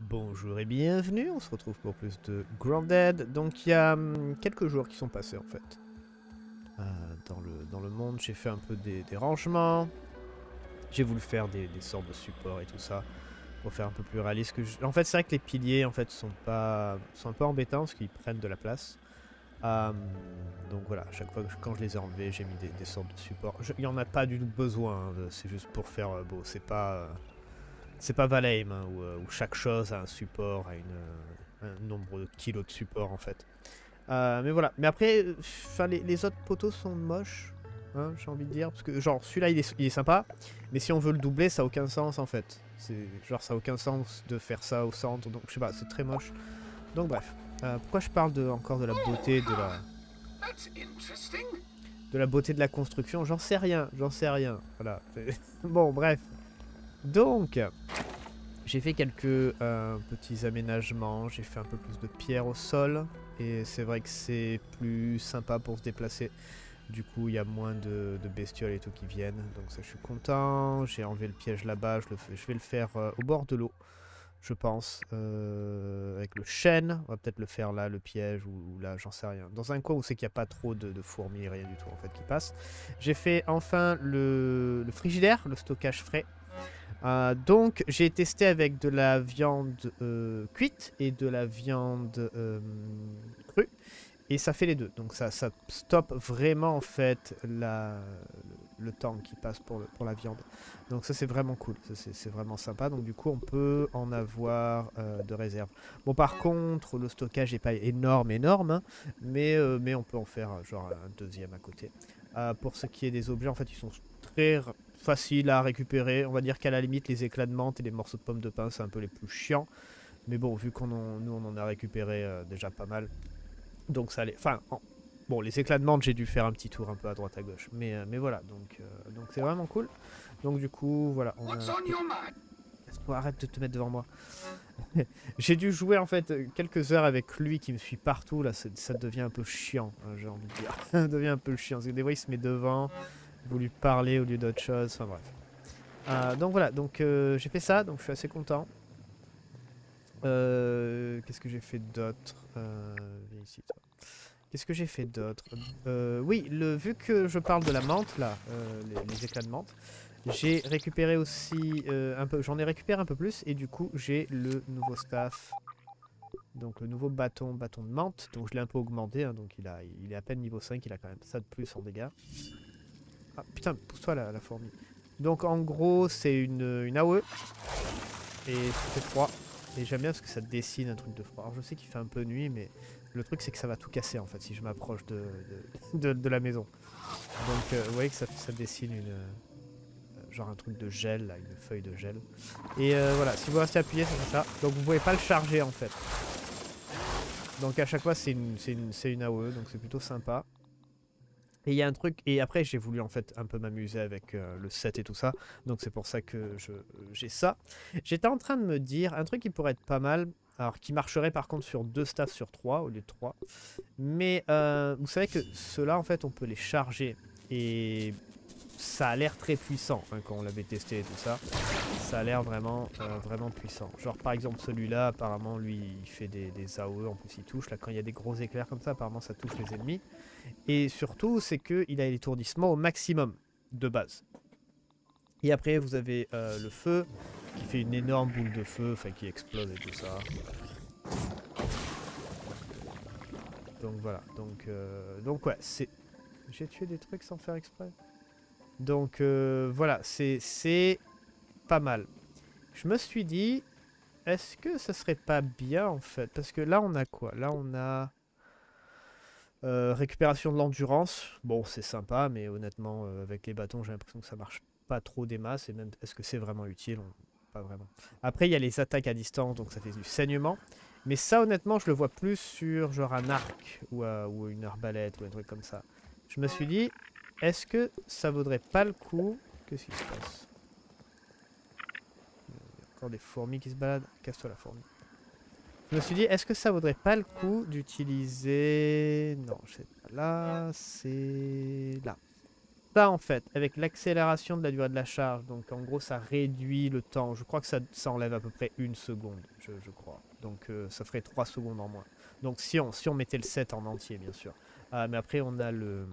Bonjour et bienvenue, on se retrouve pour plus de Grounded. Donc il y a hum, quelques jours qui sont passés en fait. Euh, dans, le, monde, j'ai fait un peu des, rangements. J'ai voulu faire des, sortes de supports et tout ça. Pour faire un peu plus réaliste. En fait c'est vrai que les piliers en fait sont pas sont un peu embêtants parce qu'ils prennent de la place. Euh, donc voilà, chaque fois que je- les ai enlevés, j'ai mis des, des sortes de supports. Il n'y en a pas du tout besoin, hein, c'est juste pour faire euh, beau. C'est pas... c'est pas Valheim hein, où, euh, où chaque chose a un support, a une, euh, un nombre de kilos de support en fait. Euh, mais voilà. Mais après, les, les autres poteaux sont moches, hein, j'ai envie de dire. Parce que genre celui-là il est, il est sympa, mais si on veut le doubler, ça a aucun sens en fait. Genre ça a aucun sens de faire ça au centre. Donc je sais pas, c'est très moche. Donc bref. Euh, pourquoi je parle de, encore de la beauté de la, That's interesting. de la beauté de la construction? J'en sais rien, j'en sais rien. Voilà. Bon, bref. Donc, j'ai fait quelques euh, petits aménagements. J'ai fait un peu plus de pierre au sol. Et c'est vrai que c'est plus sympa pour se déplacer. Du coup, il y a moins de, bestioles et tout qui viennent. Donc ça, je suis content. J'ai enlevé le piège là-bas. Je, vais le faire euh, au bord de l'eau. Je pense. euh, avec le chêne. On va peut-être le faire là, le piège. Ou, là, j'en sais rien. Dans un coin où c'est qu'il n'y a pas trop de, fourmis, rien du tout en fait qui passe. J'ai fait enfin le frigidaire, le stockage frais. Euh, donc j'ai testé avec de la viande euh, cuite et de la viande euh, crue. Et ça fait les deux. Donc ça, stoppe vraiment en fait le, temps qui passe pour, la viande. Donc ça c'est vraiment cool. C'est vraiment sympa. Donc du coup on peut en avoir de réserve. Bon par contre le stockage n'est pas énorme énorme. hein, mais, mais on peut en faire genre un deuxième à côté. Pour ce qui est des objets en fait ils sont très faciles à récupérer. On va dire qu'à la limite les éclats de menthe et les morceaux de pommes de pain c'est un peu les plus chiants. Mais bon vu qu'on nous on en a récupéré euh, déjà pas mal. Donc ça allait. Enfin, en- bon, les éclats de menthe, j'ai dû faire un petit tour un peu à droite à gauche. Mais, euh, mais voilà, donc euh, donc c'est vraiment cool. Donc du coup, voilà. On a... arrête de te mettre devant moi. j'ai dû jouer en fait euh, quelques heures avec lui qui me suit partout. Là, ça devient un peu chiant, hein, j'ai envie de dire. ça devient un peu chiant. Parce que des fois, il se met devant, vous lui parlez au lieu d'autre chose. Enfin bref. Euh, donc voilà, donc euh, j'ai fait ça, donc je suis assez content. Euh, Qu'est-ce que j'ai fait d'autre? Viens ici, toi. Qu'est-ce que j'ai fait d'autre? Oui, le, vu que je parle de la menthe, là, les, éclats de menthe, j'ai récupéré aussi un peu, j'en ai récupéré un peu plus, et du coup, j'ai le nouveau staff. Donc le nouveau bâton, bâton de menthe, donc je l'ai un peu augmenté, hein, donc il, a, il est à peine niveau 5, il a quand même ça de plus en dégâts. Ah putain, pousse-toi la, la fourmi. Donc en gros, c'est une, une AOE, et fait froid. Et j'aime bien parce que ça dessine un truc de froid. Alors je sais qu'il fait un peu nuit, mais le truc c'est que ça va tout casser en fait si je m'approche de, la maison. Donc euh, vous voyez que ça, dessine une... euh, genre un truc de gel, une feuille de gel. Et euh, voilà, si vous restez appuyé, fait ça. Donc vous pouvez pas le charger en fait. Donc à chaque fois c'est une, c'est une, c'est une AOE, donc c'est plutôt sympa. Et il y a un truc, et après j'ai voulu en fait un peu m'amuser avec euh, le set et tout ça, donc c'est pour ça que j'ai ça. J'étais en train de me dire un truc qui pourrait être pas mal, alors qui marcherait par contre sur deux staffs sur trois au lieu de trois. Mais euh, vous savez que ceux-là en fait on peut les charger et ça a l'air très puissant hein, quand on l'avait testé et tout ça. Ça a l'air vraiment euh, vraiment puissant. Genre par exemple celui-là apparemment lui il fait des, des AOE en plus il touche. Là quand il y a des gros éclairs comme ça apparemment ça touche les ennemis. Et surtout c'est que il a l'étourdissement au maximum de base. Et après vous avez euh, le feu qui fait une énorme boule de feu, enfin qui explose et tout ça. Donc voilà, donc, euh, donc ouais, c'est... J'ai tué des trucs sans faire exprès. Donc euh, voilà, c'est pas mal. Je me suis dit, est-ce que ça serait pas bien en fait? Parce que là on a quoi? Là on a euh, récupération de l'endurance. Bon, c'est sympa, mais honnêtement, euh, avec les bâtons, j'ai l'impression que ça marche pas trop des masses. Et même, est-ce que c'est vraiment utile? Pas vraiment. Après, il y a les attaques à distance, donc ça fait du saignement. Mais ça, honnêtement, je le vois plus sur genre un arc ou, ou une arbalète ou un truc comme ça. Je me suis dit, est-ce que ça vaudrait pas le coup Qu'est-ce qui se passe? Il y a encore des fourmis qui se baladent. Casse-toi la fourmi. Je me suis dit, est-ce que ça vaudrait pas le coup d'utiliser... Non, c'est pas là, c'est là. ça, en fait, avec l'accélération de la durée de la charge, donc en gros, ça réduit le temps. Je crois que ça, ça enlève à peu près une seconde, je, je crois. Donc euh, ça ferait 3 secondes en moins. Donc si on, si on mettait le 7 en entier, bien sûr. Ah, mais après, on a le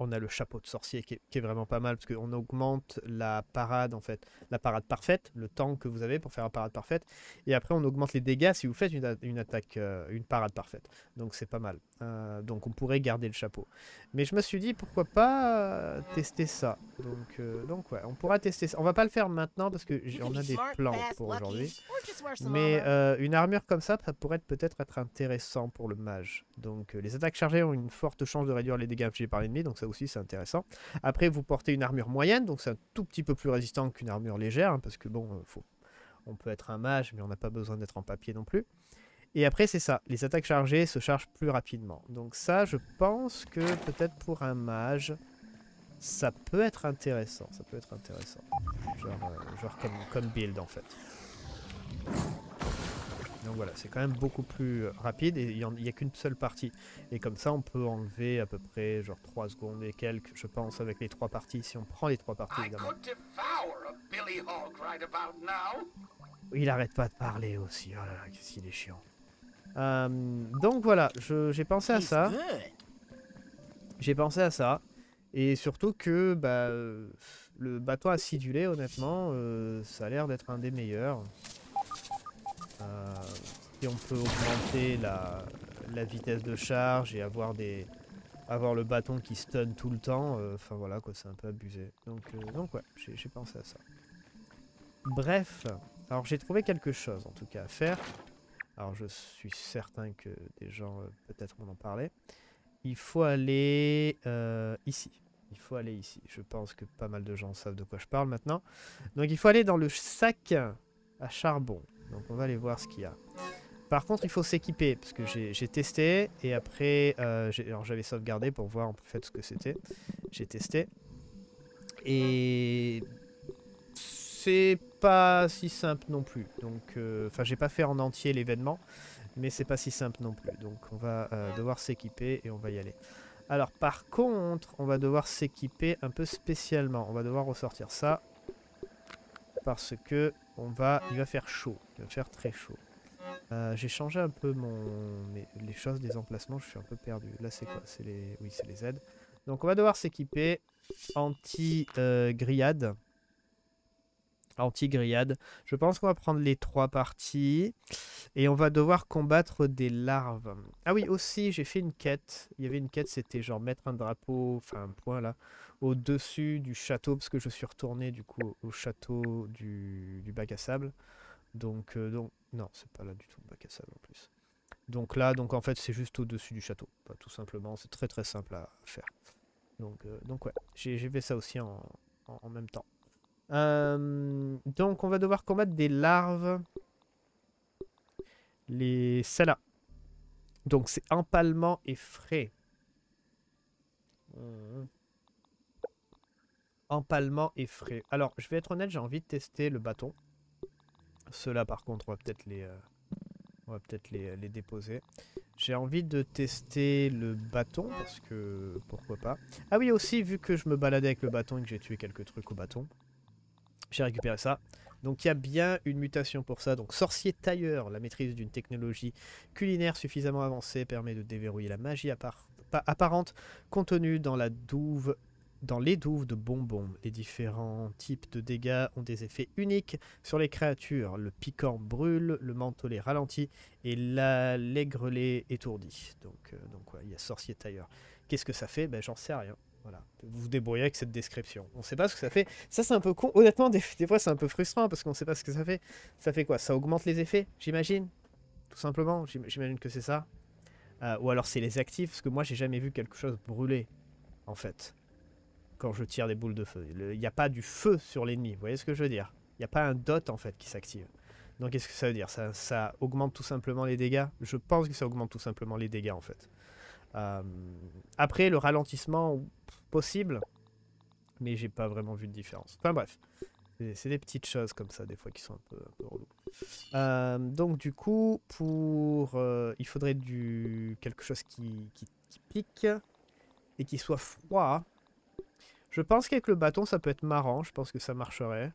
on a le chapeau de sorcier qui est, vraiment pas mal parce qu'on augmente la parade en fait, la parade parfaite, le temps que vous avez pour faire la parade parfaite, et après on augmente les dégâts si vous faites une, attaque, euh, une parade parfaite. Donc c'est pas mal. Euh, donc on pourrait garder le chapeau. Mais je me suis dit pourquoi pas euh, tester ça. Donc, donc ouais, on pourra tester ça. On va pas le faire maintenant parce que on a des plans pour aujourd'hui. Mais une armure comme ça, ça pourrait peut-être être intéressant pour le mage. Donc les attaques chargées ont une forte chance de réduire les dégâts infligés par l'ennemi, donc ça aussi c'est intéressant. Après, vous portez une armure moyenne, donc c'est un tout petit peu plus résistant qu'une armure légère, hein, parce que bon, euh, faut, on peut être un mage, mais on n'a pas besoin d'être en papier non plus. Et après, c'est ça, les attaques chargées se chargent plus rapidement. Donc ça, je pense que peut-être pour un mage, ça peut être intéressant. Ça peut être intéressant. Genre, euh, comme build, en fait. Donc voilà, c'est quand même beaucoup plus euh, rapide et il n'y a, qu'une seule partie. Et comme ça, on peut enlever à peu près genre 3 secondes et quelques, je pense, avec les trois parties, si on prend les trois parties évidemment. Il arrête pas de parler aussi, oh là là, qu'est-ce qu'il est chiant. Euh, donc voilà, j'ai pensé à ça. J'ai pensé à ça. Et surtout que bah, le bateau acidulé, honnêtement, euh, ça a l'air d'être un des meilleurs. Euh, si on peut augmenter la, vitesse de charge et avoir le bâton qui stun tout le temps, euh, enfin voilà quoi, c'est un peu abusé. Donc, euh, donc ouais, j'ai pensé à ça. Bref, alors j'ai trouvé quelque chose en tout cas à faire. Alors je suis certain que des gens peut-être m'en en parlé. Il faut aller ici. Il faut aller ici. Je pense que pas mal de gens savent de quoi je parle maintenant. Donc il faut aller dans le sac à charbon. Donc on va aller voir ce qu'il y a. Par contre, il faut s'équiper, parce que j'ai testé, et après, euh, j'avais sauvegardé pour voir en fait ce que c'était. J'ai testé. Et c'est pas si simple non plus. Donc, euh, enfin, j'ai pas fait en entier l'événement, mais c'est pas si simple non plus. Donc, on va euh, devoir s'équiper et on va y aller. Alors, par contre, on va devoir s'équiper un peu spécialement. On va devoir ressortir ça parce que on va, il va faire chaud, il va faire très chaud. Euh, j'ai changé un peu mon, les choses des emplacements, je suis un peu perdu. Là c'est quoi? Les, oui c'est les aides. Donc on va devoir s'équiper anti-grillade. Euh, anti-grillade. Je pense qu'on va prendre les trois parties. Et on va devoir combattre des larves. Ah oui, aussi, j'ai fait une quête. Il y avait une quête, c'était genre mettre un drapeau, enfin un point là, au-dessus du château, parce que je suis retourné du coup au château du, bac à sable. Donc, euh, donc non, c'est pas là du tout le bac à sable en plus. Donc là, donc en fait, c'est juste au-dessus du château, tout simplement. C'est très très simple à faire. Donc, euh, donc ouais, j'ai fait ça aussi en, même temps. Euh, donc on va devoir combattre des larves. Les celles-là. Donc c'est empalement et frais. Empalement et frais. Alors, je vais être honnête, j'ai envie de tester le bâton. Ceux-là, par contre, on va peut-être les, euh, peut-être les, les, déposer. J'ai envie de tester le bâton, parce que pourquoi pas. Ah oui, aussi, vu que je me baladais avec le bâton et que j'ai tué quelques trucs au bâton, j'ai récupéré ça. Donc il y a bien une mutation pour ça. Donc sorcier tailleur, la maîtrise d'une technologie culinaire suffisamment avancée permet de déverrouiller la magie apparente contenue dans la douve dans les douves de bonbons, les différents types de dégâts ont des effets uniques sur les créatures. Le piquant brûle, le mentolet ralentit et l'aigrelet étourdit. Donc, euh, donc il y a sorcier tailleur. Qu'est-ce que ça fait? Ben j'en sais rien. Voilà. Vous vous débrouillez avec cette description. On ne sait pas ce que ça fait. Ça, c'est un peu con. Honnêtement, des, fois, c'est un peu frustrant parce qu'on ne sait pas ce que ça fait. Ça fait quoi? Ça augmente les effets, j'imagine? Tout simplement J'imagine que c'est ça. Euh, ou alors c'est les actifs, parce que moi, j'ai jamais vu quelque chose brûler, en fait quand je tire des boules de feu. Il n'y a pas du feu sur l'ennemi, vous voyez ce que je veux dire? Il n'y a pas un dot en fait qui s'active. Donc qu'est-ce que ça veut dire? Ça, augmente tout simplement les dégâts? Je pense que ça augmente tout simplement les dégâts en fait. Euh, après le ralentissement possible, mais j'ai pas vraiment vu de différence. Enfin bref, c'est des petites choses comme ça des fois qui sont un peu, un relou. Euh, donc du coup, pour, euh, il faudrait du quelque chose qui pique et qui soit froid Je pense qu'avec le bâton, ça peut être marrant. Je pense que ça marcherait.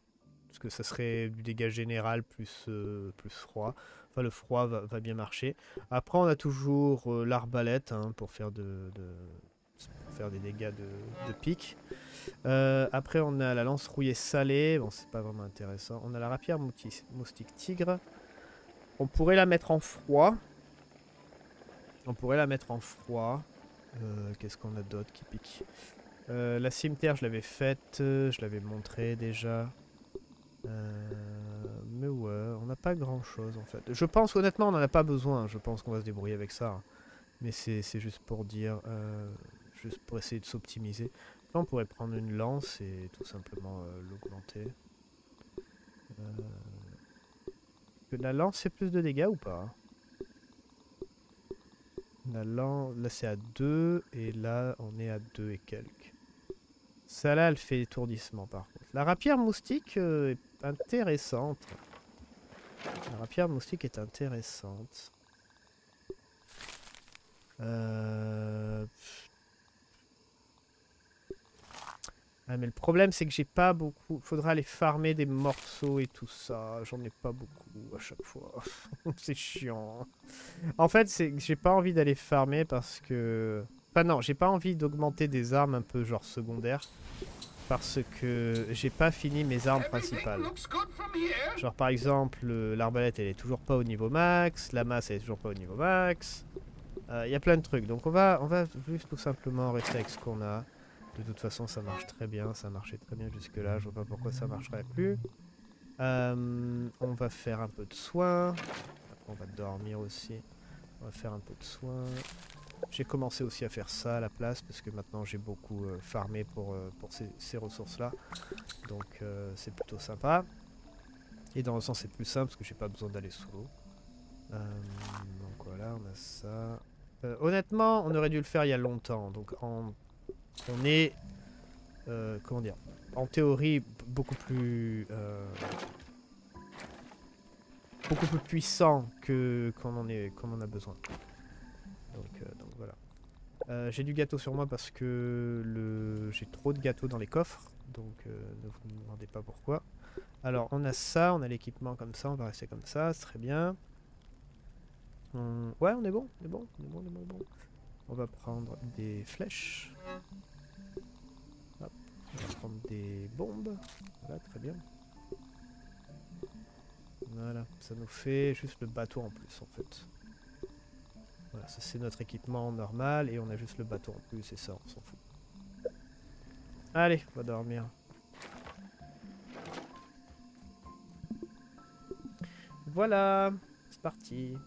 Parce que ça serait du dégât général plus, euh, plus froid. Enfin, le froid va, bien marcher. Après, on a toujours euh, l'arbalète hein, pour faire de, faire des dégâts de, de pique. Euh, après, on a la lance rouillée salée. Bon, c'est pas vraiment intéressant. On a la rapière moustique tigre. On pourrait la mettre en froid. On pourrait la mettre en froid. Qu'est-ce qu'on a d'autre qui pique? Euh, La cimetière, je l'avais faite. euh, Je l'avais montré déjà. Euh, mais ouais, on n'a pas grand chose en fait. Je pense honnêtement, on n'en a pas besoin. Je pense qu'on va se débrouiller avec ça. Mais c'est juste pour dire. juste pour essayer de s'optimiser. Là, on pourrait prendre une lance et tout simplement l'augmenter. La lance fait plus de dégâts ou pas La lance, là c'est à 2 et là on est à 2 et quelques. Ça là elle fait étourdissement par contre. La rapière moustique euh, est intéressante. La rapière moustique est intéressante. Euh... Ah mais le problème c'est que j'ai pas beaucoup. Faudra aller farmer des morceaux et tout ça. J'en ai pas beaucoup à chaque fois. c'est chiant. En fait c'est que j'ai pas envie d'aller farmer parce que. Enfin non, j'ai pas envie d'augmenter des armes un peu genre secondaires. Parce que j'ai pas fini mes armes principales. Genre par exemple, euh, l'arbalète elle est toujours pas au niveau max, la masse elle est toujours pas au niveau max. Il y a plein de trucs, donc on va, on va juste tout simplement rester avec ce qu'on a. De toute façon ça marche très bien, ça marchait très bien jusque là, je vois pas pourquoi ça marcherait plus. Euh, on va faire un peu de soins, Après, on va dormir aussi. On va faire un peu de soins. J'ai commencé aussi à faire ça à la place parce que maintenant j'ai beaucoup euh, farmé pour, euh, pour ces, ces ressources là. Donc euh, c'est plutôt sympa. Et dans le sens c'est plus simple parce que j'ai pas besoin d'aller sous l'eau. Donc voilà, on a ça. Honnêtement, on aurait dû le faire il y a longtemps. Donc on est, comment dire, en théorie beaucoup plus, beaucoup plus puissant que qu'on en a besoin. Donc. Euh, j'ai du gâteau sur moi parce que le... j'ai trop de gâteaux dans les coffres. Donc euh, ne vous demandez pas pourquoi. Alors on a ça, on a l'équipement comme ça, on va rester comme ça, c'est très bien. Ouais, on est bon, on est bon, on est bon, on est bon, on est bon. On va prendre des flèches. On va prendre des bombes. Voilà, très bien. Voilà, ça nous fait juste le bateau en plus en fait. Voilà, c'est notre équipement normal et on a juste le bateau en plus et ça on s'en fout. Allez, on va dormir. Voilà, c'est parti.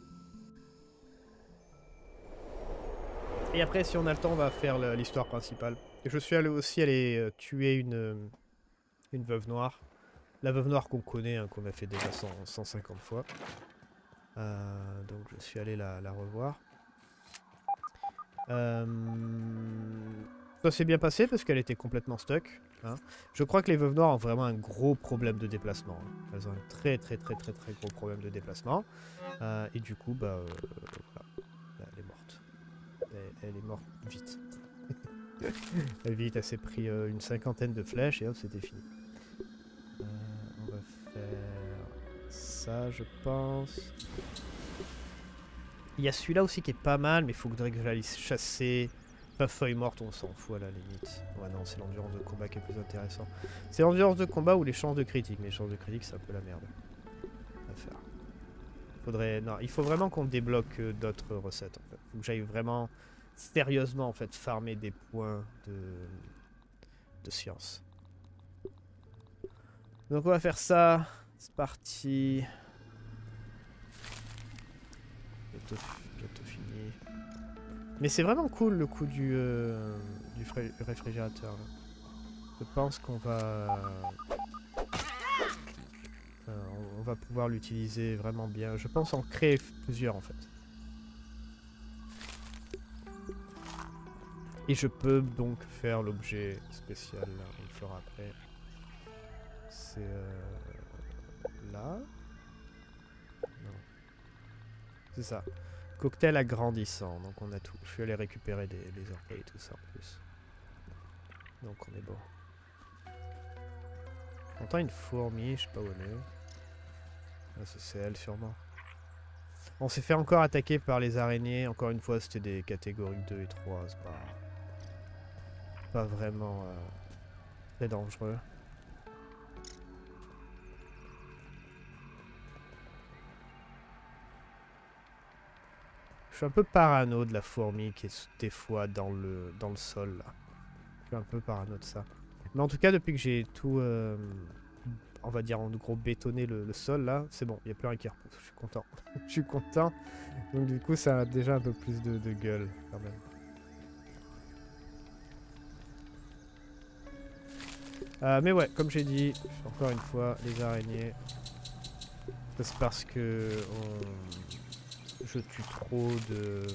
Et après, si on a le temps, on va faire l'histoire principale. Je suis allé aussi aller euh, tuer une, euh, une veuve noire. La veuve noire qu'on connaît, hein, qu'on a fait déjà 100 150 fois. Euh, donc je suis allé la revoir. Euh, ça s'est bien passé parce qu'elle était complètement stuck. hein. Je crois que les veuves noires ont vraiment un gros problème de déplacement. hein. Elles ont un très très très très très gros problème de déplacement. Euh, et du coup, bah, euh. Là, elle est morte. Elle, elle est morte vite. elle vite, elle s'est pris euh, une cinquantaine de flèches et hop, c'était fini. On va faire ça, je pense. Il y a celui-là aussi qui est pas mal, mais il faudrait que j'aille chasser. Pas feuille morte, on s'en fout à la limite. Ouais, non, c'est l'endurance de combat qui est plus intéressant. C'est l'endurance de combat ou les chances de critique, mais les chances de critique, c'est un peu la merde. Faudrait... Non, il faut vraiment qu'on débloque euh, d'autres recettes. En. Faut que j'aille vraiment sérieusement en fait farmer des points de, de science. Donc on va faire ça. C'est parti. Bientôt, fini. Mais c'est vraiment cool le coup du, euh, réfrigérateur. Je pense qu'on va... euh, on- va pouvoir l'utiliser vraiment bien. Je pense en créer plusieurs en fait. Et je peux donc faire l'objet spécial, là, on le fera après. C'est euh, là. C'est ça. Cocktail agrandissant, donc on a tout. Je suis allé récupérer des, les et tout ça en plus. Donc on est bon. J'entends une fourmi, je sais pas où elle est. Ah, c'est elle sûrement. On s'est fait encore attaquer par les araignées. Encore une fois, c'était des catégories 2 et 3. C'est pas, pas vraiment euh, très dangereux. Suis un peu parano de la fourmi qui est des fois dans le, dans le sol. Là. Je suis un peu parano de ça. Mais en tout cas, depuis que j'ai tout, euh, on va dire en gros, bétonné le, sol là, c'est bon, il n'y a plus rien qui repousse. Je suis content. Je suis content. Donc du coup, ça a déjà un peu plus de, gueule quand même. Euh, mais ouais, comme j'ai dit, encore une fois, les araignées, c'est parce que je tue trop de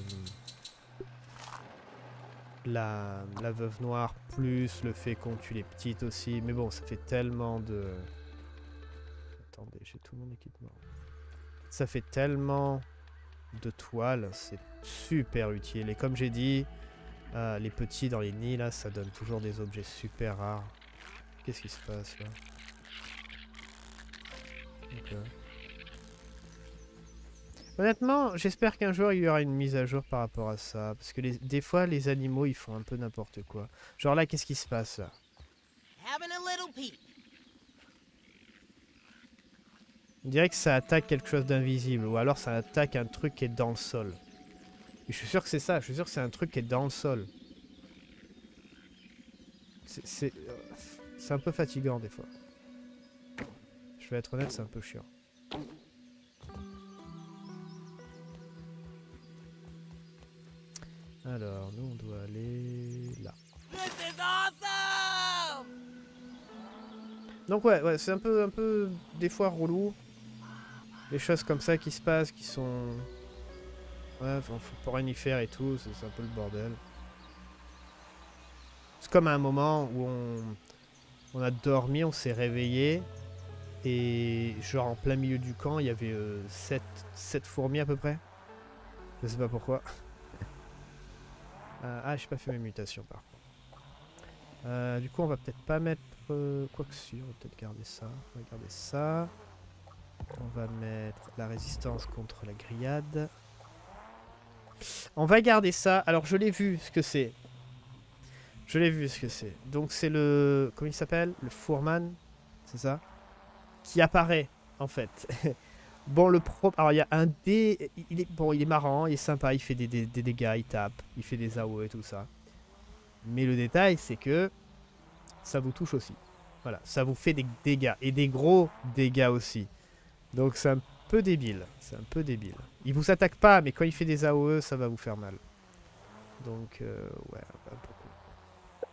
la, veuve noire, plus le fait qu'on tue les petites aussi. Mais bon, ça fait tellement de... Attendez, j'ai tout mon équipement. Ça fait tellement de toiles, c'est super utile. Et comme j'ai dit, euh, les petits dans les nids, là, ça donne toujours des objets super rares. Qu'est-ce qui se passe là? Ok. Honnêtement, j'espère qu'un jour il y aura une mise à jour par rapport à ça. Parce que les- des fois, les animaux ils font un peu n'importe quoi. Genre là, qu'est-ce qui se passe là? Having a little peep. On dirait que ça attaque quelque chose d'invisible. Ou alors ça attaque un truc qui est dans le sol. Et je suis sûr que c'est ça. Je suis sûr que c'est un truc qui est dans le sol. C'est- euh, c'est un peu fatigant des fois. Je vais être honnête, c'est un peu chiant. Alors, nous on doit aller là. Donc ouais, ouais c'est un peu, un peu des fois relou. Des choses comme ça qui se passent, qui sont... Ouais, faut pas rien y faire et tout, c'est un peu le bordel. C'est comme à un moment où on, on a dormi, on s'est réveillé, et genre en plein milieu du camp, il y avait 7 fourmis à peu près. Je sais pas pourquoi. Euh, ah, j'ai pas fait mes mutations par contre. Euh, du coup, on va peut-être pas mettre euh, quoi que si, on va peut-être garder ça. On va garder ça. On va mettre la résistance contre la grillade. On va garder ça. Alors, je l'ai vu ce que c'est. Je l'ai vu ce que c'est. Donc, c'est le. Comment il s'appelle? Le Fourman C'est ça? Qui apparaît, en fait. bon, le pro. Alors, il y a un dé. Il est... Bon, il est marrant, il est sympa. Il fait des, des- des dégâts, il tape. Il fait des AO et tout ça. Mais le détail, c'est que ça vous touche aussi. Voilà, ça vous fait des dégâts. Et des gros dégâts aussi. Donc c'est un peu débile. C'est un peu débile. Il vous attaque pas, mais quand il fait des AOE, ça va vous faire mal. Donc, euh, ouais, un peu con.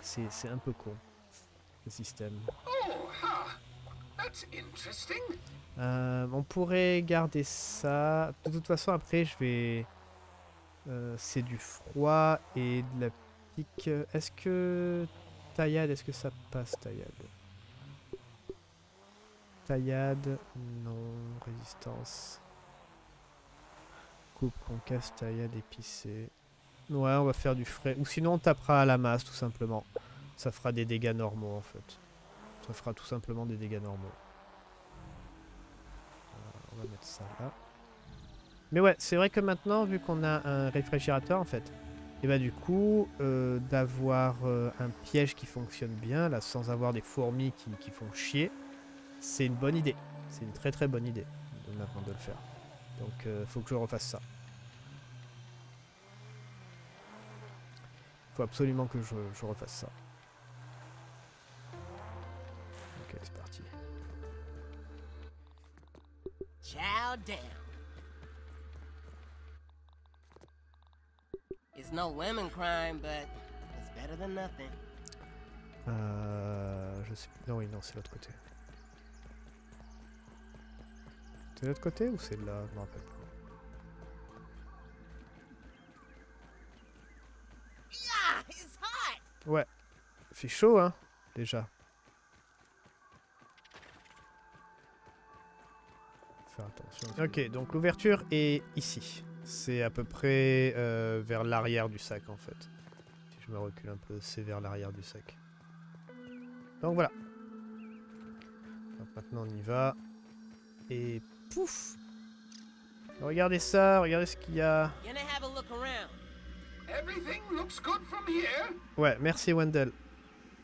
C'est c'est un peu con, le système. Euh, on pourrait garder ça. De toute façon, après, je vais... euh, c'est du froid et de la pique. Est-ce que... Taillade, est-ce que ça passe, taillade Taillade, non. Résistance. Coupe, concasse, taillade, épicée. Ouais, on va faire du frais. Ou sinon, on tapera à la masse, tout simplement. Ça fera des dégâts normaux, en fait. Fera tout simplement des dégâts normaux. On va mettre ça là. Mais ouais, c'est vrai que maintenant, vu qu'on a un réfrigérateur, en fait, et bah du coup, euh, d'avoir euh, un piège qui fonctionne bien, là, sans avoir des fourmis qui, qui font chier, c'est une bonne idée. C'est une très très bonne idée de maintenant de le faire. Donc, euh, faut que je refasse ça. Faut absolument que je refasse ça. Chow down. It's no women crime, but it's better than nothing. Euh, je sais plus. Non, oui, non, c'est l'autre côté. C'est l'autre côté ou c'est là? Je me rappelle hot! Ouais. Fait chaud, hein, déjà. Faire attention. Ok, donc l'ouverture est ici. C'est à peu près euh, vers l'arrière du sac, en fait. Si je me recule un peu, c'est vers l'arrière du sac. Donc voilà. Donc maintenant on y va. Et pouf Regardez ça, regardez ce qu'il y a. Gonna have a look around. Everything looks good from here. Ouais, merci Wendell.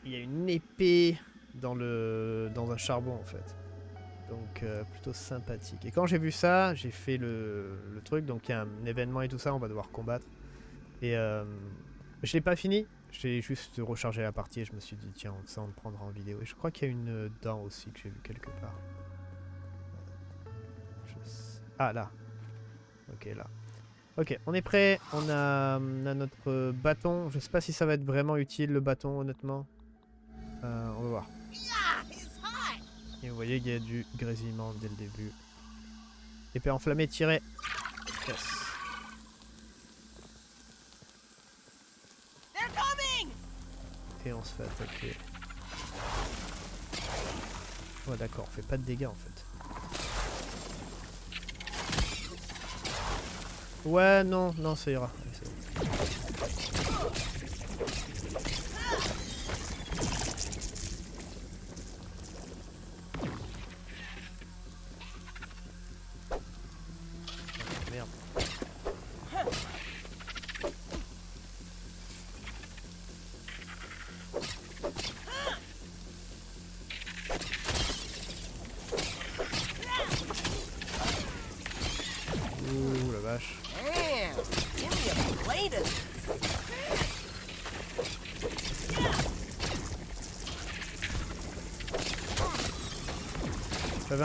Il y a une épée dans le dans un charbon en fait. Donc euh, plutôt sympathique. Et quand j'ai vu ça, j'ai fait le, truc. Donc il y a un événement et tout ça, on va devoir combattre. Et euh, je l'ai pas fini. J'ai juste rechargé la partie et je me suis dit tiens ça on le prendra en vidéo. Et je crois qu'il y a une dent aussi que j'ai vu quelque part. Ah là. Ok là. Ok, on est prêt. On a, on a notre bâton. Je sais pas si ça va être vraiment utile le bâton honnêtement. Euh, on va voir. Ah, it's hot. Et vous voyez qu'il y a du grésillement dès le début. Épée enflammée, tirée. Yes. Et on se fait attaquer. Ouais d'accord, on fait pas de dégâts en fait. Ouais, non, non, ça ira.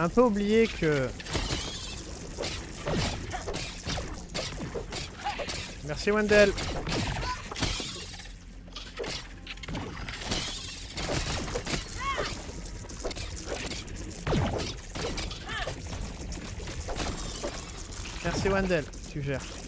Un peu oublié que... Merci Wendell. Merci Wendell, tu gères.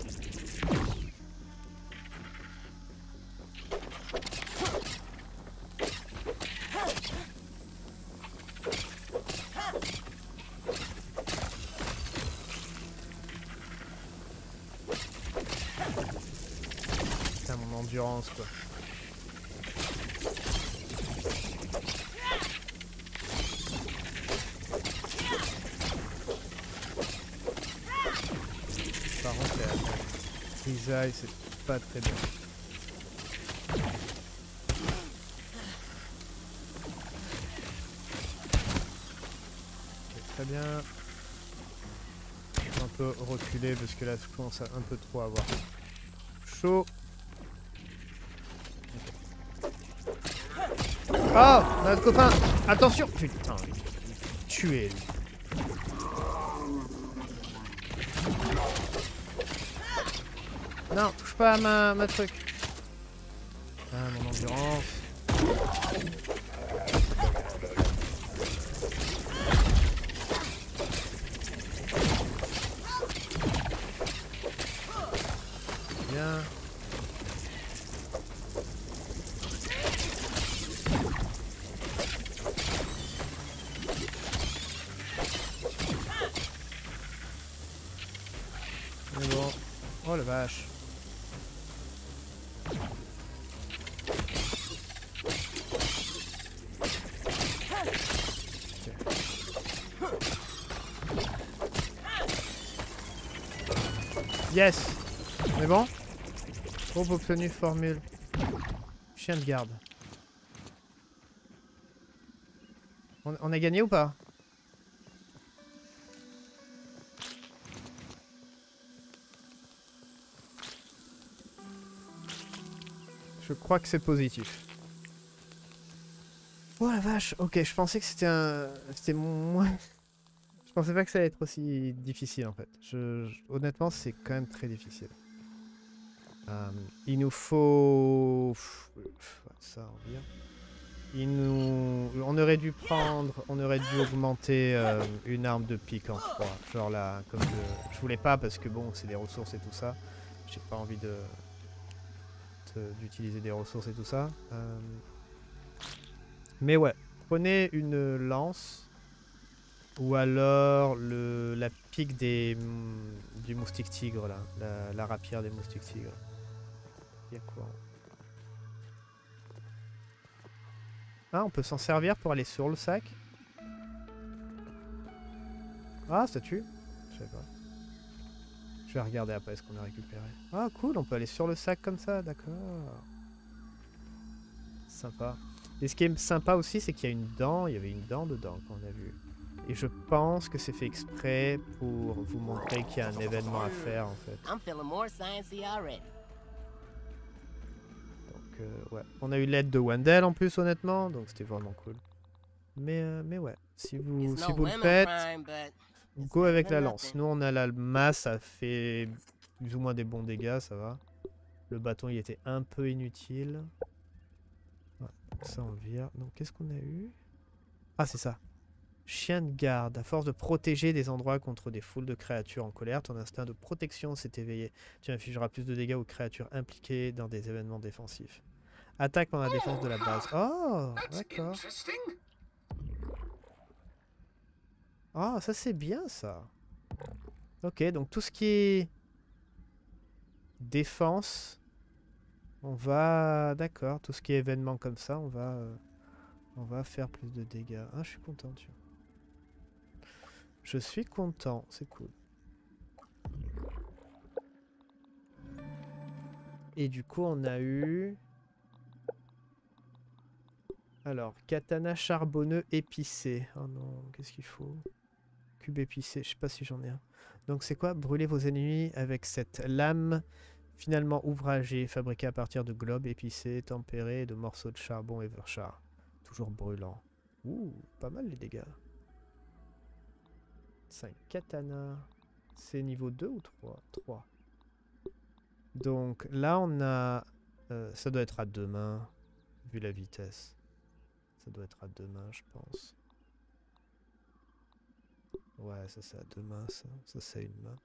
Parce que là, je commence à un peu trop avoir chaud. Oh Notre copain Attention Putain, il tué lui. Non, touche pas à ma truc. Ah, mon endurance. Bien. Mais bon. Oh la vache. Yes On est bon Groupe obtenu, formule. Chien de garde. On, on a gagné ou pas? Je crois que c'est positif. Oh la vache, ok, je pensais que c'était un... C'était moins... Je pensais pas que ça allait être aussi difficile en fait. Je, Honnêtement, c'est quand même très difficile. Euh, il nous faut... Ça, on vire. Il nous... On aurait dû prendre... On aurait dû augmenter euh, une arme de pique en froid. Genre là, comme. Je voulais pas parce que bon, c'est des ressources et tout ça. J'ai pas envie de... de- d'utiliser des ressources et tout ça. Euh, Mais ouais, prenez une lance ou alors le, la pique des, mou- du moustique tigre là, la, la rapière des moustiques tigres. Il y a quoi? Ah, on peut s'en servir pour aller sur le sac Ah, statue Je sais pas. Je vais regarder après ce qu'on a récupéré. Ah, cool, on peut aller sur le sac comme ça, d'accord. Sympa. Et ce qui est sympa aussi, c'est qu'il y a une dent, il y avait une dent dedans qu'on a vu. Et je pense que c'est fait exprès pour vous montrer qu'il y a un événement à faire en fait. Donc euh, ouais, on a eu l'aide de Wendell en plus honnêtement, donc c'était vraiment cool. Mais euh, mais ouais, si vous si vous le faites, go avec la lance. Nous on a la masse, ça fait plus ou moins des bons dégâts, ça va. Le bâton il était un peu inutile. Ouais, ça on vire. Donc qu'est-ce qu'on a eu? Ah c'est ça. Chien de garde. À force de protéger des endroits contre des foules de créatures en colère, ton instinct de protection s'est éveillé. Tu infligeras plus de dégâts aux créatures impliquées dans des événements défensifs. Attaque dans la défense de la base. Oh, d'accord. Ah, ça c'est bien ça. Ok, donc tout ce qui est défense, on va... D'accord, tout ce qui est événement comme ça, on va... euh, On va faire plus de dégâts. Ah, je suis content. Je suis content, c'est cool. Et du coup, on a eu... Alors, katana charbonneux épicé. Oh non, qu'est-ce qu'il faut? Cube épicé, je sais pas si j'en ai un. Donc c'est quoi? Brûler vos ennemis avec cette lame finalement ouvragée, fabriquée à partir de globes épicés, tempérés et de morceaux de charbon Everchar. Toujours brûlant. Ouh, pas mal les dégâts. 5 katana. C'est niveau 2 ou 3 3. Donc là on a... euh, ça doit être à deux mains, vu la vitesse. Ça doit être à deux mains, je pense. Ouais, ça c'est à deux mains, ça. Ça c'est une main.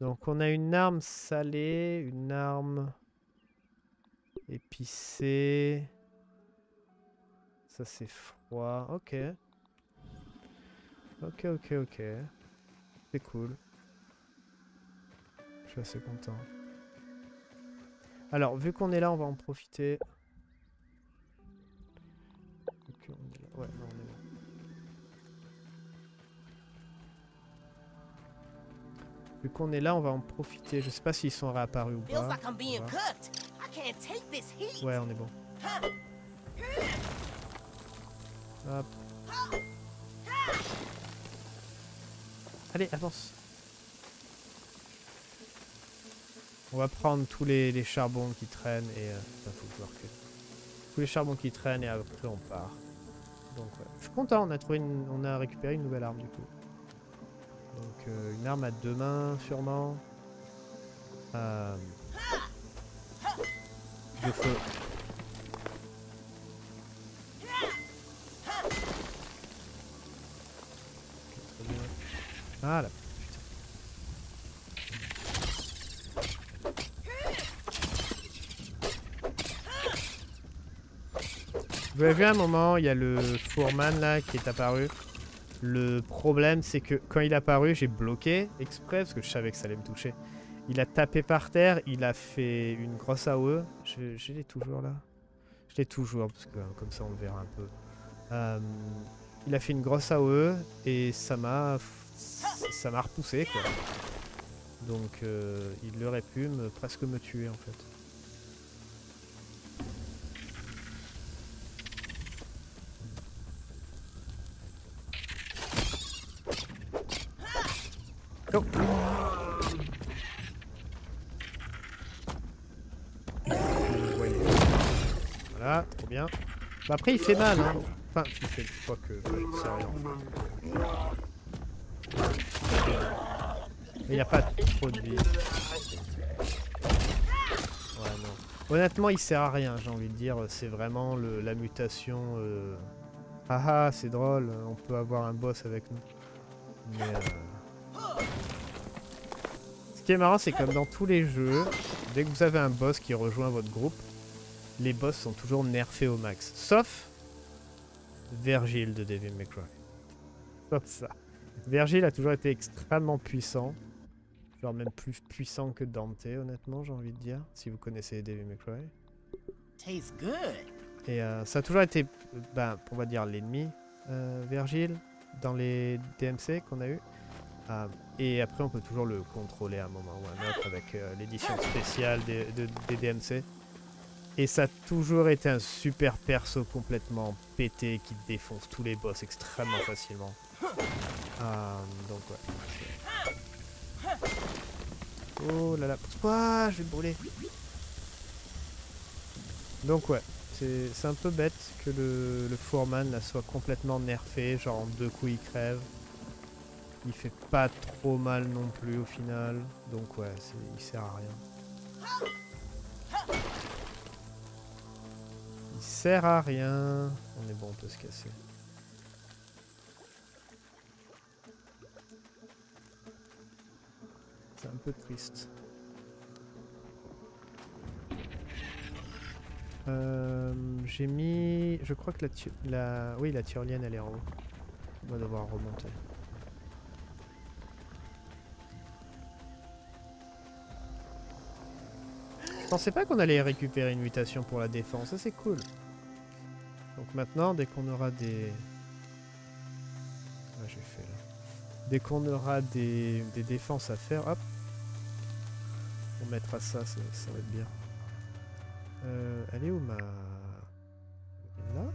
Donc on a une arme salée, une arme épicée. Ça c'est froid. Ok. Ok, ok, ok. C'est cool. Je suis assez content. Alors, vu qu'on est là, on va en profiter. Vu qu'on est là, on va en profiter. Je sais pas s'ils sont réapparus ou pas. Ouais. on est bon. Hop. Allez, avance. On va prendre tous les, les charbons qui traînent et... Euh, faut que me recule. Tous les charbons qui traînent et après on part. Donc ouais. Je suis content, on a trouvé une, on a récupéré une nouvelle arme du coup. Donc euh, une arme à deux mains sûrement. Euh, de feu. Ok, très bien. Là, putain. Vous avez vu un moment, il y a le foreman là qui est apparu. Le problème c'est que quand il est apparu, j'ai bloqué exprès parce que je savais que ça allait me toucher. Il a tapé par terre, il a fait une grosse AOE. Je, l'ai toujours là. Je l'ai toujours parce que comme ça on le verra un peu. Euh, il a fait une grosse AOE et ça m'a ça m'a repoussé quoi. Donc euh, il aurait pu me presque me tuer en fait. Oh. Voilà, trop bien. Bah après il fait mal hein. Enfin, il fait quoi que. Mais il n'y a pas trop de vie. Ouais, non. Honnêtement, il sert à rien, j'ai envie de dire. C'est vraiment le- la mutation. Euh... Ah ah, c'est drôle, on peut avoir un boss avec nous. Mais. euh, Ce qui est marrant, c'est comme dans tous les jeux, dès que vous avez un boss qui rejoint votre groupe, les boss sont toujours nerfés au max. Sauf. Virgile de Devil May Cry. Comme ça. Virgile a toujours été extrêmement puissant. Genre même plus puissant que Dante, honnêtement, j'ai envie de dire. Si vous connaissez Devil May Cry. Et euh, ça a toujours été, euh, ben, on va dire, l'ennemi, euh, dans les DMC qu'on a eu. Euh, et après, on peut toujours le contrôler à un moment ou à un autre avec euh, l'édition spéciale des, de- des DMC. Et ça a toujours été un super perso complètement pété qui défonce tous les boss extrêmement facilement. Euh, donc ouais. Oh là là. Ouah, je vais brûler. Donc ouais, c'est c'est un peu bête que le, le Foreman là, soit complètement nerfé, genre en deux coups il crève. Il fait pas trop mal non plus au final, donc ouais, il sert à rien. Il sert à rien. On est bon, on peut se casser. C'est un peu triste. Euh, J'ai mis... Je crois que la. Oui, la tyrolienne, elle est en haut. On va devoir remonter. Je pensais pas qu'on allait récupérer une mutation pour la défense, ça c'est cool. Donc maintenant, dès qu'on aura des... Ah, j'ai fait là. Dès qu'on aura des, des défenses à faire, hop. On mettra ça, ça, va être bien. Euh, elle est où ma... Là?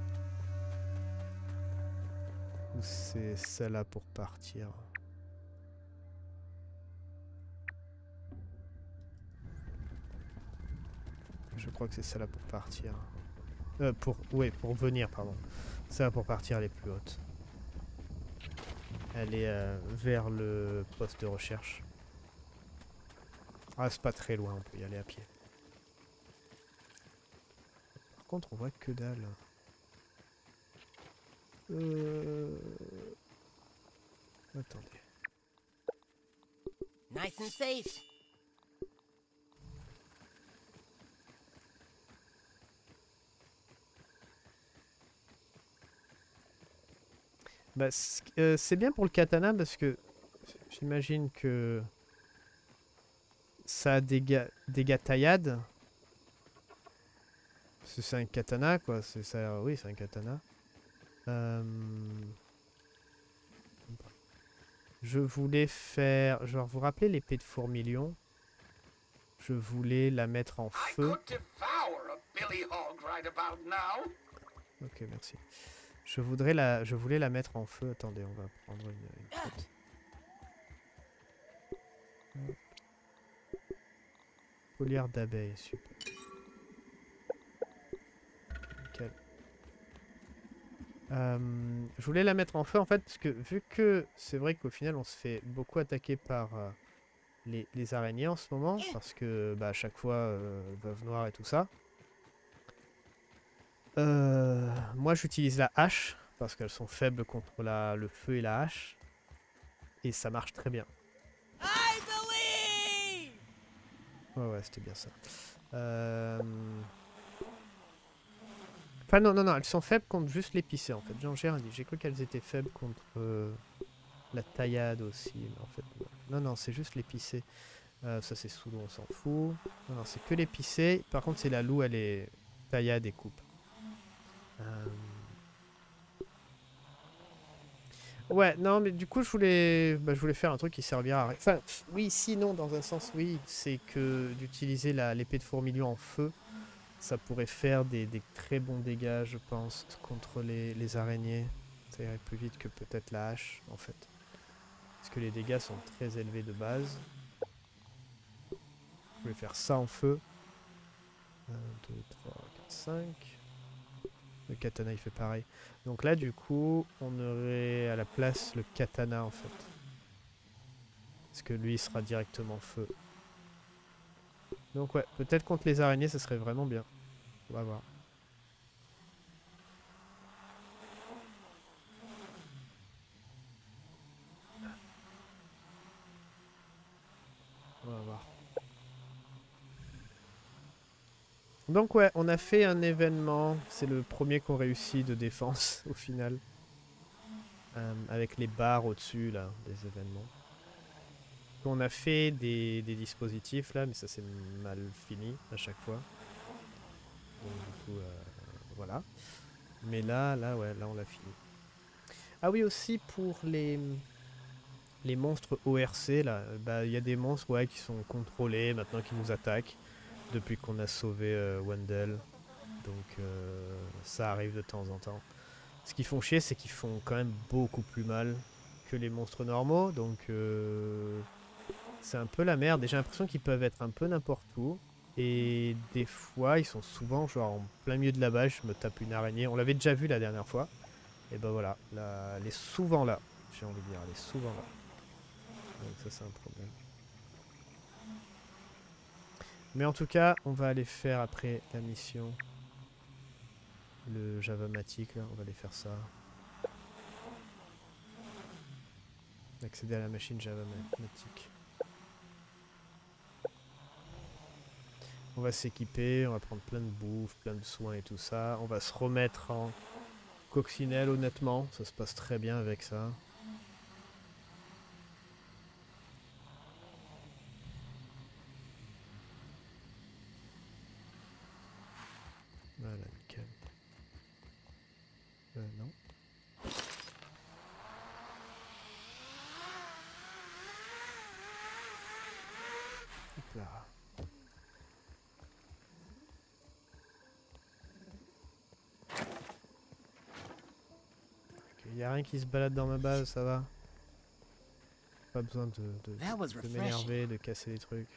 Ou c'est celle-là pour partir? Je crois que c'est celle-là pour partir. Euh, pour... Oui, pour venir, pardon. Celle-là pour partir, elle est plus haute. Elle est vers le poste de recherche. Ah, c'est pas très loin, on peut y aller à pied. Par contre, on voit que dalle. Euh... Attendez. Nice and safe. Bah, euh, c'est bien pour le katana parce que j'imagine que ça a des dégâts taillades. C'est un katana quoi, c'est ça, oui c'est un katana. Euh, Je voulais faire, genre vous rappelez l'épée de fourmilion Je voulais la mettre en feu. Ok, merci. Je voudrais la, je voulais la mettre en feu. Attendez, on va prendre une, une croûte. Hop. Polière d'abeille, super. Nickel. Euh, je voulais la mettre en feu en fait parce que vu que c'est vrai qu'au final on se fait beaucoup attaquer par euh, les, les araignées en ce moment parce que bah, à chaque fois euh, veuve noire et tout ça. Euh, moi j'utilise la hache parce qu'elles sont faibles contre la, le feu et la hache. Et ça marche très bien. Ouais ouais c'était bien ça. Euh, Enfin non non non elles sont faibles contre juste l'épicé en fait. J'ai rien dit. J'ai cru qu'elles étaient faibles contre euh, la taillade aussi. Mais en fait non. non non c'est juste l'épicé. Euh, ça c'est sous on s'en fout. Non non c'est que l'épicé. Par contre c'est la loue elle est taillade et coupe. Euh, Ouais, non, mais du coup, je voulais, bah, je voulais faire un truc qui servira à rien. Enfin, oui, sinon, dans un sens, oui, c'est que d'utiliser l'épée de fourmilion en feu, ça pourrait faire des, des très bons dégâts, je pense, contre les, les araignées. Ça irait plus vite que peut-être la hache, en fait. Parce que les dégâts sont très élevés de base. Je voulais faire ça en feu. 1, 2, 3, 4, 5. Le katana il fait pareil. Donc là du coup on aurait à la place le katana en fait. Parce que lui il sera directement feu. Donc ouais, peut-être contre les araignées ça serait vraiment bien. On va voir. On va voir. Donc ouais, on a fait un événement. C'est le premier qu'on réussit de défense au final. Euh, avec les barres au-dessus là, des événements. On a fait des, dispositifs là, mais ça c'est mal fini à chaque fois. Donc du coup, euh, voilà. Mais là, là, ouais, là on l'a fini. Ah oui, aussi pour les les monstres ORC là, bah il y a des monstres ouais qui sont contrôlés maintenant qui nous attaquent depuis qu'on a sauvé euh, Wendell. Donc euh, ça arrive de temps en temps. Ce qu'ils font chier, c'est qu'ils font quand même beaucoup plus mal que les monstres normaux. Donc euh, c'est un peu la merde. Et j'ai l'impression qu'ils peuvent être un peu n'importe où. Et des fois, ils sont souvent genre en plein milieu de la base. Je me tape une araignée. On l'avait déjà vu la dernière fois. Et ben voilà, là, elle est souvent là. J'ai envie de dire, elle est souvent là. Donc ça c'est un problème. Mais en tout cas, on va aller faire après la mission le Javamatic là, on va aller faire ça. Accéder à la machine Javamatic. On va s'équiper, on va prendre plein de bouffe, plein de soins et tout ça. On va se remettre en coccinelle honnêtement, ça se passe très bien avec ça. Voilà, nickel. Euh, non. Hop là. Qui se balade dans ma base, ça va. Pas besoin de, m'énerver, de casser les trucs.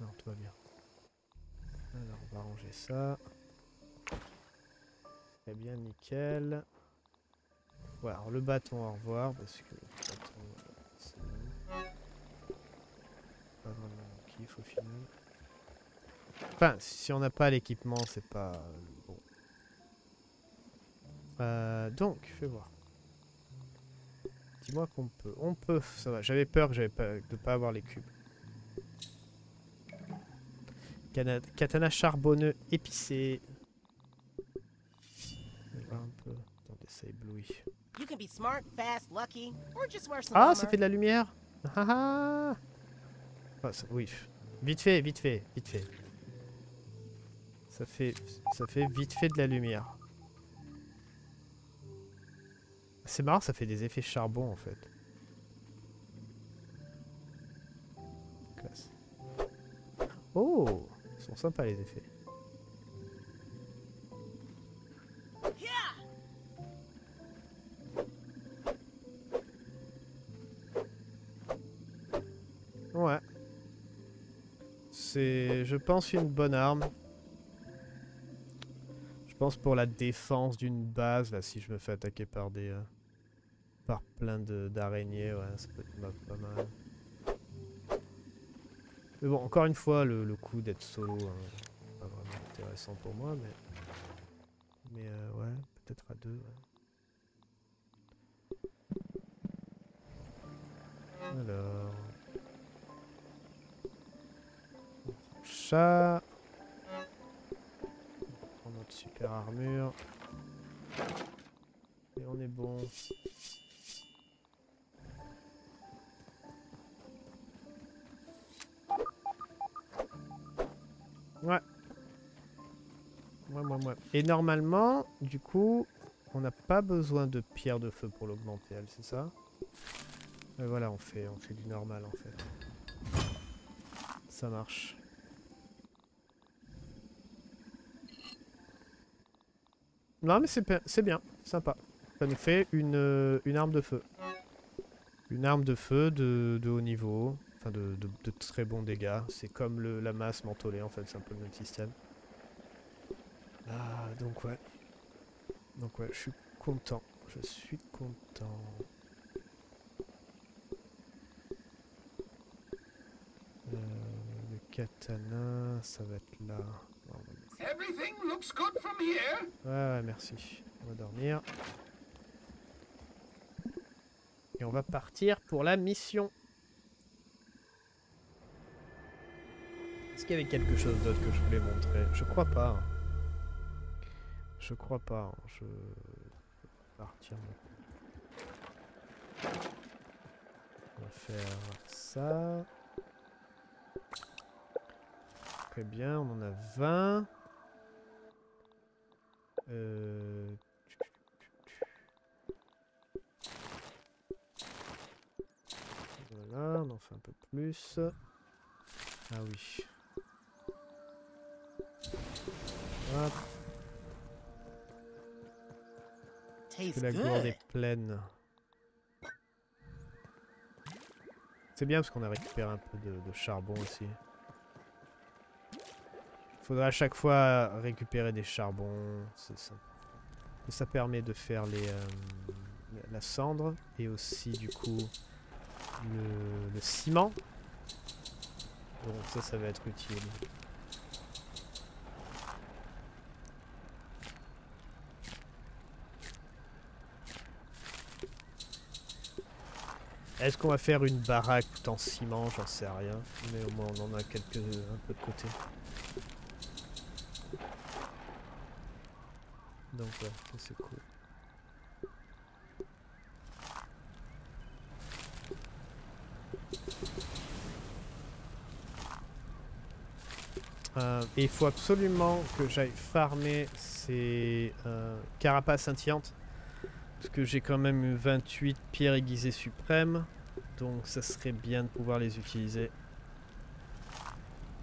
Non, tout va bien. Alors, on va ranger ça. Très bien, nickel. Voilà, alors le bâton, au revoir, parce que le bâton, euh, c'est bon. Pas vraiment mon kiff au final. Enfin, si on n'a pas l'équipement, c'est pas euh, donc, fais voir. Dis-moi qu'on peut. On peut, ça va. J'avais peur que j'avais pas, de pas avoir les cubes. Katana charbonneux épicé. Un peu. Attendez, ça éblouit. You can be smart, fast, lucky, or just wear some Ah, ça fait de la lumière Ah ah Ah, ça- Oui. Vite fait, vite fait, vite fait. Ça fait, ça fait vite fait de la lumière. C'est marrant, ça fait des effets charbon en fait. Classe. Oh Ils sont sympas les effets. Ouais. C'est, je pense, une bonne arme. Je pense pour la défense d'une base, là, si je me fais attaquer par des... euh, par plein d'araignées, ouais, ça peut être pas mal. Mais bon, encore une fois, le, le coup d'être solo, hein, pas vraiment intéressant pour moi, mais... Mais euh, ouais, peut-être à deux. Alors... Chat. On prend notre super armure. Et on est bon. Et normalement, du coup, on n'a pas besoin de pierre de feu pour l'augmenter, elle, c'est ça? Et voilà, on fait, on fait du normal en fait. Ça marche. Non mais c'est bien, sympa. Ça nous fait une, euh, une arme de feu. Une arme de feu de, haut niveau, enfin de très bons dégâts. C'est comme le, la masse mentholée en fait, c'est un peu le même système. Ah, donc ouais. Donc ouais, je suis content. Je suis content. Euh, le katana, ça va être là. Non, on va mettre Everything looks good from here. Ouais, ouais, merci. On va dormir. Et on va partir pour la mission. Est-ce qu'il y avait quelque chose d'autre que je voulais montrer? Je crois pas. Je crois pas. hein. Je partir. On va faire ça. Très bien, on en a 20. Euh... Voilà, on en fait un peu plus. Ah oui. Que la gourde est pleine. C'est bien parce qu'on a récupéré un peu de, de charbon aussi. Faudra à chaque fois récupérer des charbons. Ça. Et ça permet de faire les, euh, la- la cendre et aussi du coup le, le ciment. Donc ça, ça va être utile. Est-ce qu'on va faire une baraque en ciment? J'en sais rien. Mais au moins on en a quelques un peu de côté. Donc ouais, c'est cool. Euh, il faut absolument que j'aille farmer ces euh, carapaces scintillantes. Parce que j'ai quand même eu 28 pierres aiguisées suprêmes. Donc ça serait bien de pouvoir les utiliser.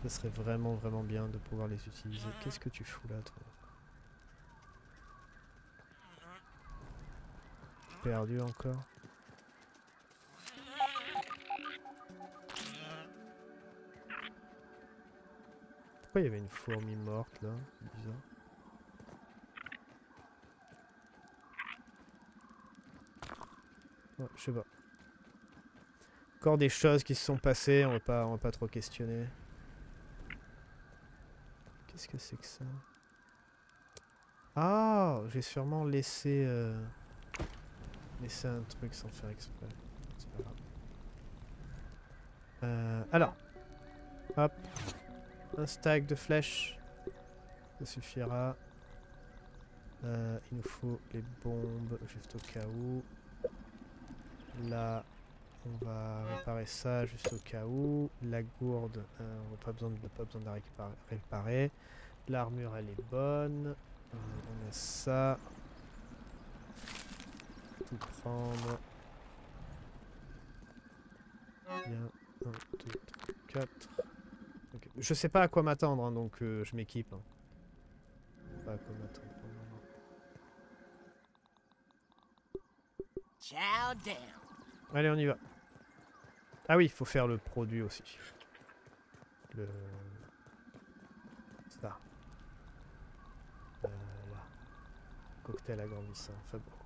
Ça serait vraiment vraiment bien de pouvoir les utiliser. Qu'est-ce que tu fous là toi? Perdu encore? Pourquoi il y avait une fourmi morte là? Bizarre. Ouais, je sais pas. Encore des choses qui se sont passées, on va pas, on va pas trop questionner. Qu'est-ce que c'est que ça? Ah, j'ai sûrement laissé, euh, laissé un truc sans faire exprès. Euh, alors, hop, un stack de flèches, ça suffira. Euh, il nous faut les bombes juste au cas où. Là, on va réparer ça juste au cas où. La gourde, euh, on n'a pas besoin de, pas besoin de la réparer. L'armure, elle est bonne. On a ça. Tout prendre. Bien. 1, 2, 3, 4. Ok. Je sais pas à quoi m'attendre, hein, donc euh, je m'équipe. hein. Pas à quoi m'attendre. Chow down. Allez, on y va. Ah oui, il faut faire le produit aussi. Le... Ça. Euh, là. Cocktail agrandissant.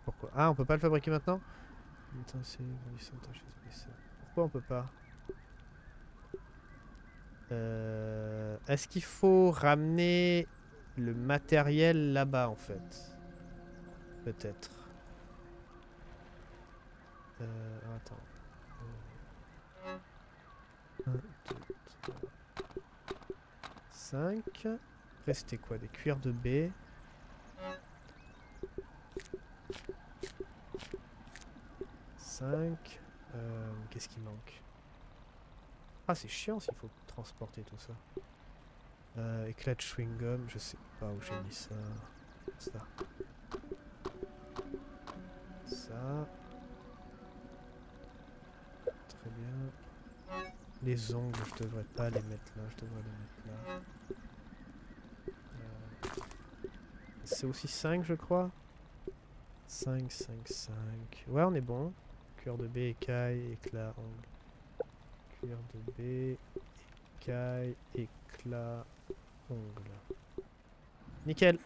Pourquoi? Ah, on peut pas le fabriquer maintenant? Pourquoi on peut pas? Euh, Est-ce qu'il faut ramener le matériel là-bas en fait? Peut-être. Euh, attends. 1, 2, 3, 5. Après, c'était quoi? Des cuirs de baie. Euh, Qu'est-ce qui manque? Ah, c'est chiant s'il faut transporter tout ça. Euh, éclat de chewing-gum, je sais pas où j'ai mis ça. Ça. Ça. Très bien. Les ongles, je devrais pas les mettre là, je devrais les mettre là. Euh, C'est aussi 5 je crois 5, 5, 5. Ouais on est bon. Cuir de baie, écaille, éclat, ongle. Cuir de baie, écaille, éclat, ongle. Nickel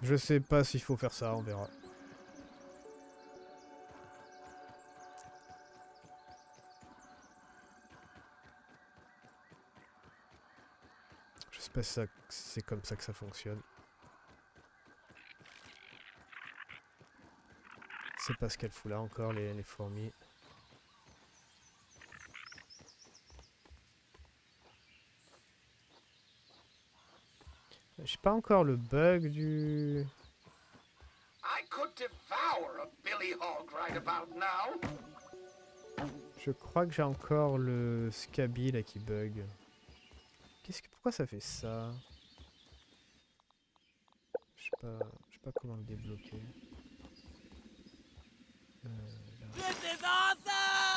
Je sais pas s'il faut faire ça, on verra. C'est comme ça que ça fonctionne. C'est pas ce qu'elle fout là encore, les, les fourmis. J'ai pas encore le bug du... Je crois que j'ai encore le scabi là qui bug. Pourquoi ça fait ça? Je sais pas comment le débloquer. Euh!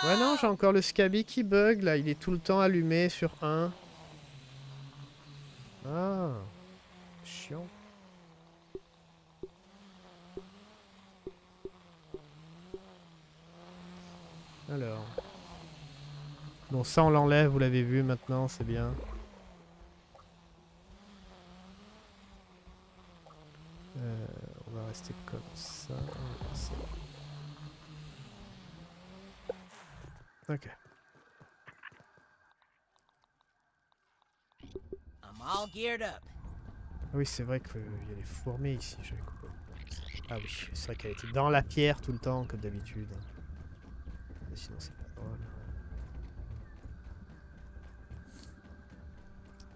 Ouais non, j'ai encore le Scabi qui bug là, il est tout le temps allumé sur 1. Ah, chiant. Alors. Bon, ça on l'enlève, vous l'avez vu maintenant, c'est bien. Euh, on va rester comme ça. on va faire ça. Ok. I'm all geared up. Ah oui, c'est vrai qu'il y a les fourmis ici, j'avais coupé. Ah oui, c'est vrai qu'elle était dans la pierre tout le temps, comme d'habitude. Sinon, c'est pas drôle.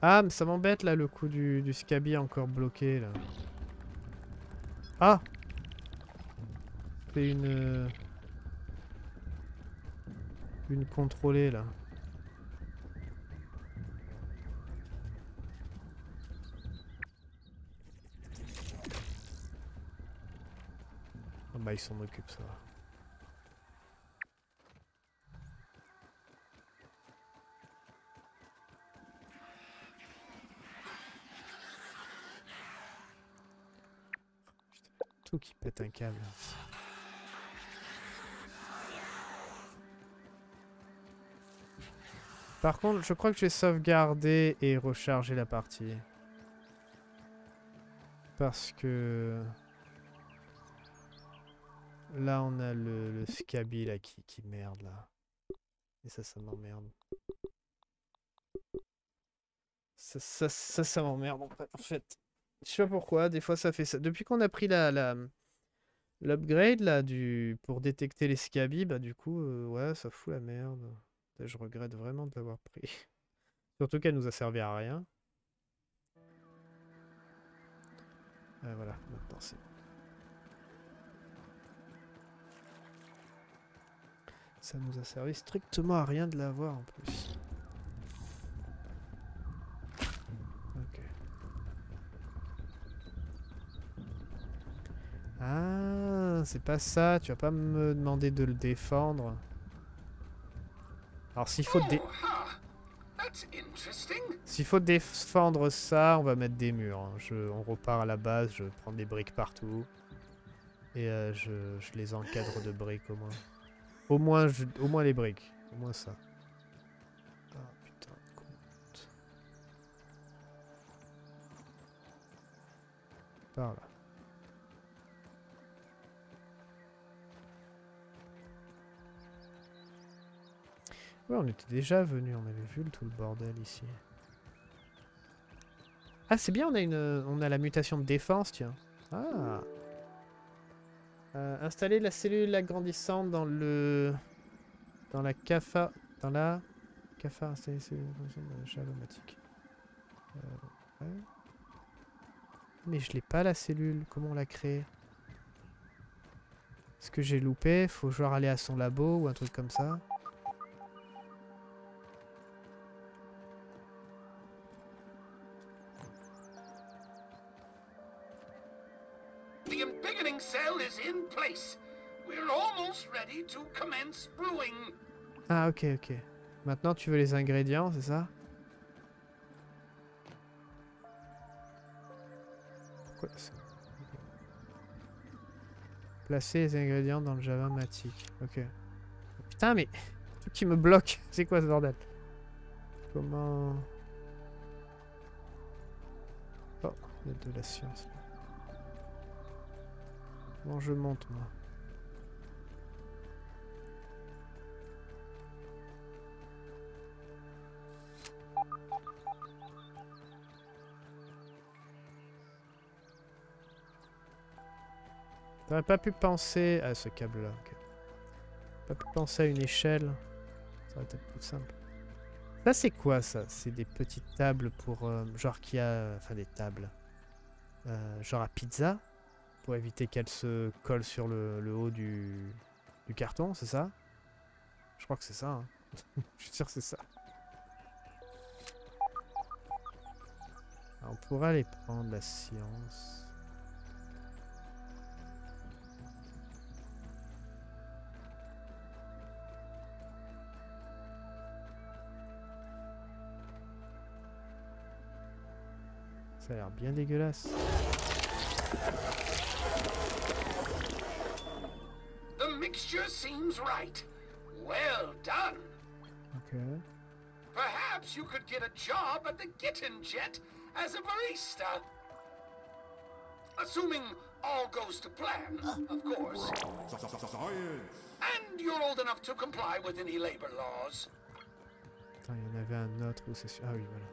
Ah, mais ça m'embête là, le coup du, du encore bloqué là. Ah C'est une... euh, Une contrôlée là. Ah bah il s'en occupe ça. va. Qui pète un câble. Par contre, je crois que je vais sauvegarder et recharger la partie. Parce que... Là, on a le, le là qui, merde là. Et ça, ça m'emmerde. Ça, ça, ça, ça m'emmerde en fait. Je sais pas pourquoi, des fois ça fait ça. Depuis qu'on a pris la, la, l'upgrade du, pour détecter les scabis, bah du coup, euh, ouais, ça fout la merde. Je regrette vraiment de l'avoir pris. Surtout qu'elle nous a servi à rien. Euh, voilà, maintenant c'est Ça nous a servi strictement à rien de l'avoir en plus. Ok. Ah, c'est pas ça. Tu vas pas me demander de le défendre. Alors s'il faut, dé- Oh, interesting. s'il faut défendre ça, on va mettre des murs. hein. Je, on repart à la base, je prends des briques partout. Et euh, je, je les encadre de briques au moins. Au moins, je- au moins les briques. Au moins ça. Ah putain, compte. Par là. Ouais, on était déjà venu, on avait vu le, tout le bordel ici. Ah, c'est bien, on a une, on a la mutation de défense, tiens. Ah. Euh, installer la cellule agrandissante dans le, dans la CAFA, dans la CAFA, installer cellule jalomatique. Euh, ouais. Mais je l'ai pas la cellule, comment on l'a créée? Est-ce que j'ai loupé? Faut genre aller à son labo ou un truc comme ça? Ah ok ok. Maintenant tu veux les ingrédients, c'est ça? Pourquoi ça? Placer les ingrédients dans le Java Matic. Ok. Putain mais... Tout qui me bloque. C'est quoi ce bordel? Comment... Oh, il y a de la science. Comment je monte moi T'aurais pas pu penser à ce câble-là. ok. Pas pu penser à une échelle. Ça aurait été plus simple. Ça, c'est quoi ça? C'est des petites tables pour. euh, genre qui a. Enfin, des tables. Euh, genre à pizza. Pour éviter qu'elle se colle sur le, haut du, du carton, c'est ça? Je crois que c'est ça. hein. Je suis sûr que c'est ça. On pourrait aller prendre la science. Ça a l'air bien dégueulasse. The mixture seems right. Well done. Ok. Perhaps you could get a job at the Kitten Jet as a barista. Assuming all goes to plan, of course. And you're old enough to comply with any labor laws. Attends, il y en avait un autre où c'est sûr. Ah oui, voilà.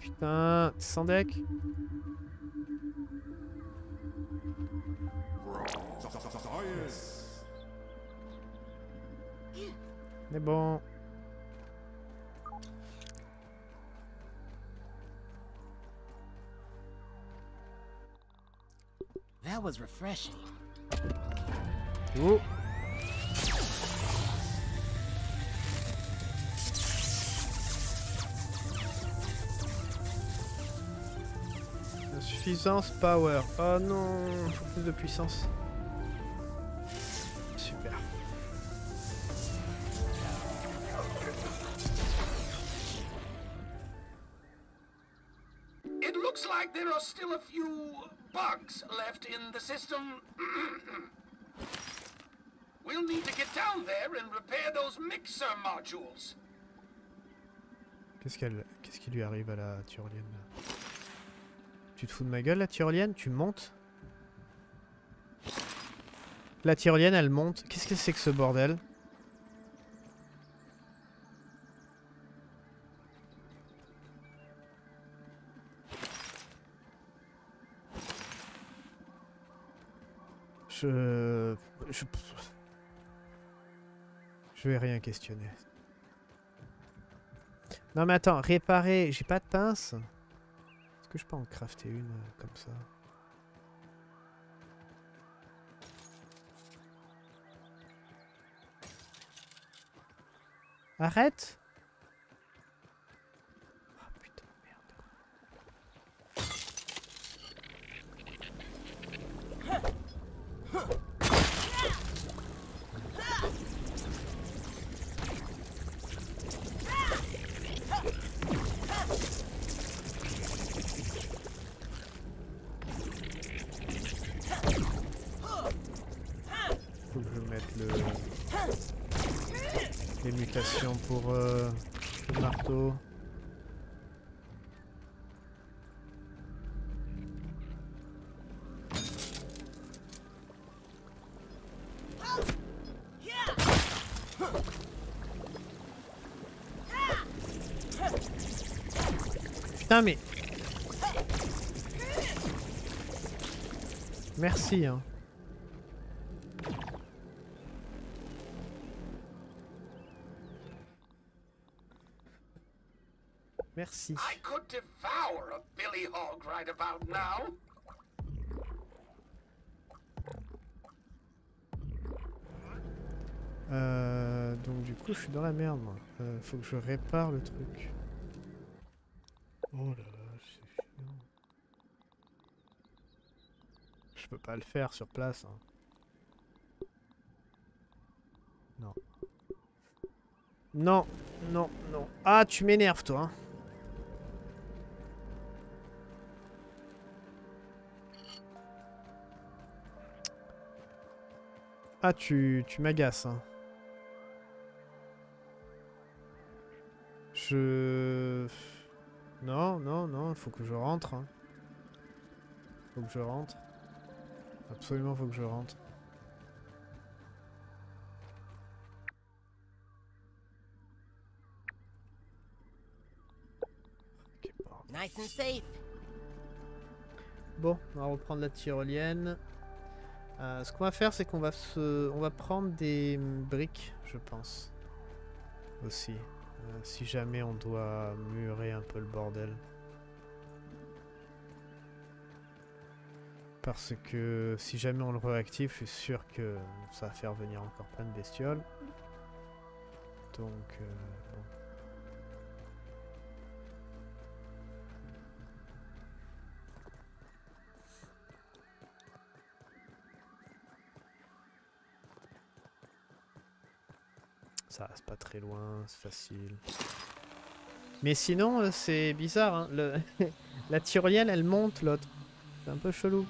Putain, sans deck Mais bon. That was refreshing. Oh Insuffisance power. Oh non, faut plus de puissance. Super. It looks like there are still a few bugs left in the system. we'll need to get down there and repair those mixer modules. Qu'est-ce qu'elle, qu'est-ce qui lui arrive à la tyrolienne là? Tu te fous de ma gueule la tyrolienne Tu montes La tyrolienne elle monte. Qu'est-ce que c'est que ce bordel? Je... Je... Je vais rien questionner. Non mais attends, réparer, j'ai pas de pince. Je peux en crafter une euh, comme ça. Arrête! Merde. Les mutations pour euh, le marteau. Putain mais... Merci hein. Now. Euh, donc du coup je suis dans la merde moi. Euh, faut que je répare le truc. Oh là là, c'est chiant. Je peux pas le faire sur place. hein. Non. Non, non, non. Ah, tu m'énerves toi. hein. Ah, tu, tu m'agaces. Hein. Je... Non, non, non, il faut que je rentre. Hein. Faut que je rentre. Absolument, faut que je rentre. Nice and safe. Bon, on va reprendre la tyrolienne. Euh, ce qu'on va faire, c'est qu'on va se, on va prendre des briques, je pense, aussi, Euh, si jamais on doit murer un peu le bordel. Parce que si jamais on le réactive, je suis sûr que ça va faire venir encore plein de bestioles. Donc, euh, Ça reste pas très loin, c'est facile. Mais sinon, euh, c'est bizarre. Hein. Le... la tyrolienne, elle monte l'autre. C'est un peu chelou.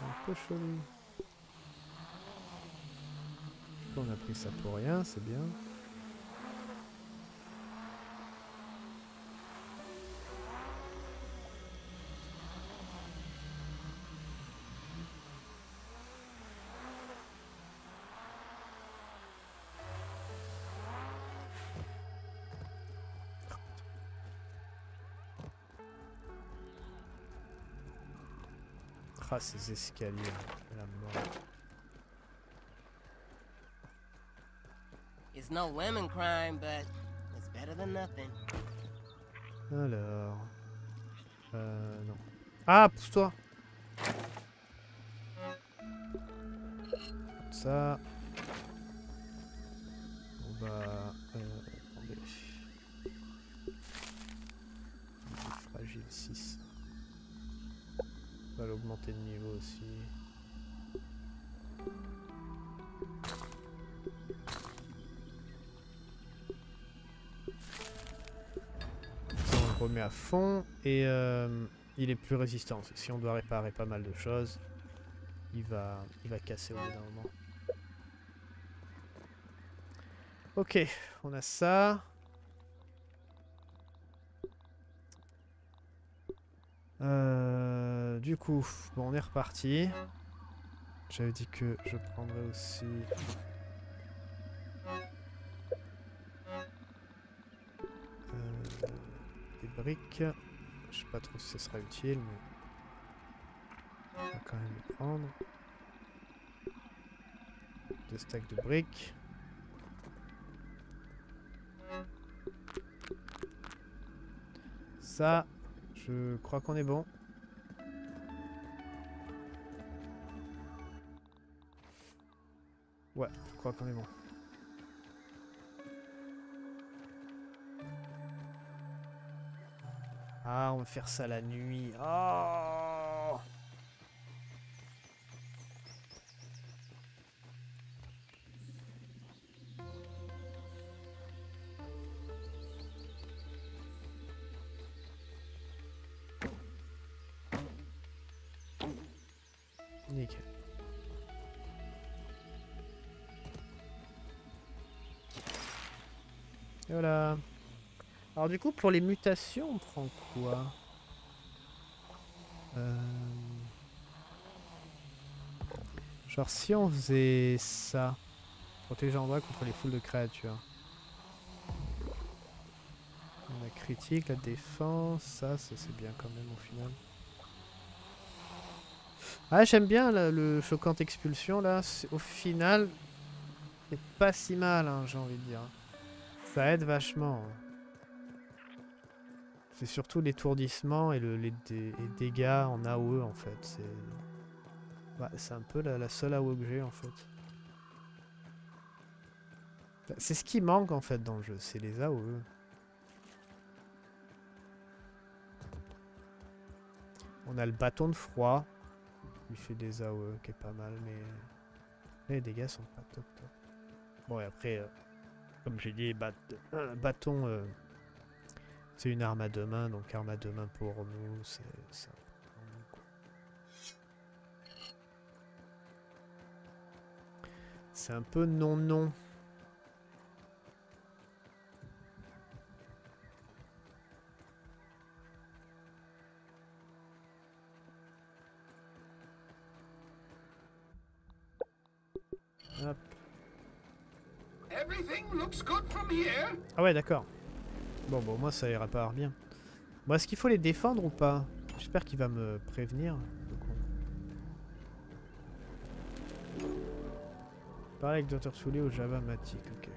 Un peu chelou. On a pris ça pour rien, c'est bien. Ah, ces escaliers, la mort. It's no women crime, but it's better than nothing. Alors. Euh, non. Ah, pousse-toi ça. On va... Euh, On va l'augmenter de niveau aussi. On le remet à fond et euh, il est plus résistant. Si on doit réparer pas mal de choses, il va, il va casser au bout d'un moment. Ok, on a ça. Euh, du coup, bon, on est reparti. J'avais dit que je prendrais aussi... Euh, des briques. Je sais pas trop si ça sera utile, mais... On va quand même les prendre. Deux stacks de briques. Ça, je crois qu'on est bon. Ouais, je crois qu'on est bon. Ah, on va faire ça la nuit. Oh Alors du coup, pour les mutations, on prend quoi Euh, Genre si on faisait ça. Protéger en contre les foules de créatures. On a critique, la défense, ça, c'est bien quand même au final. Ah j'aime bien le choquante expulsion là, au final, c'est pas si mal hein, j'ai envie de dire. Ça aide vachement. hein. C'est surtout l'étourdissement et le, les, dé- les dégâts en AOE en fait. C'est Ouais, c'est un peu la, seule AOE que j'ai en fait. Bah, C'est ce qui manque en fait dans le jeu, c'est les AOE. On a le bâton de froid. Il fait des AOE qui est pas mal, mais les dégâts sont pas top. Bon, et après, euh, comme j'ai dit, euh, bâton, euh, c'est une arme à deux mains, donc arme à deux mains pour nous, c'est quoi. C'est un peu non-non. Ah ouais, d'accord. Bon, bon, moi ça ira pas bien. Bon, est-ce qu'il faut les défendre ou pas? J'espère qu'il va me prévenir. Pareil avec Dr. Soulé au Java Matic, ok.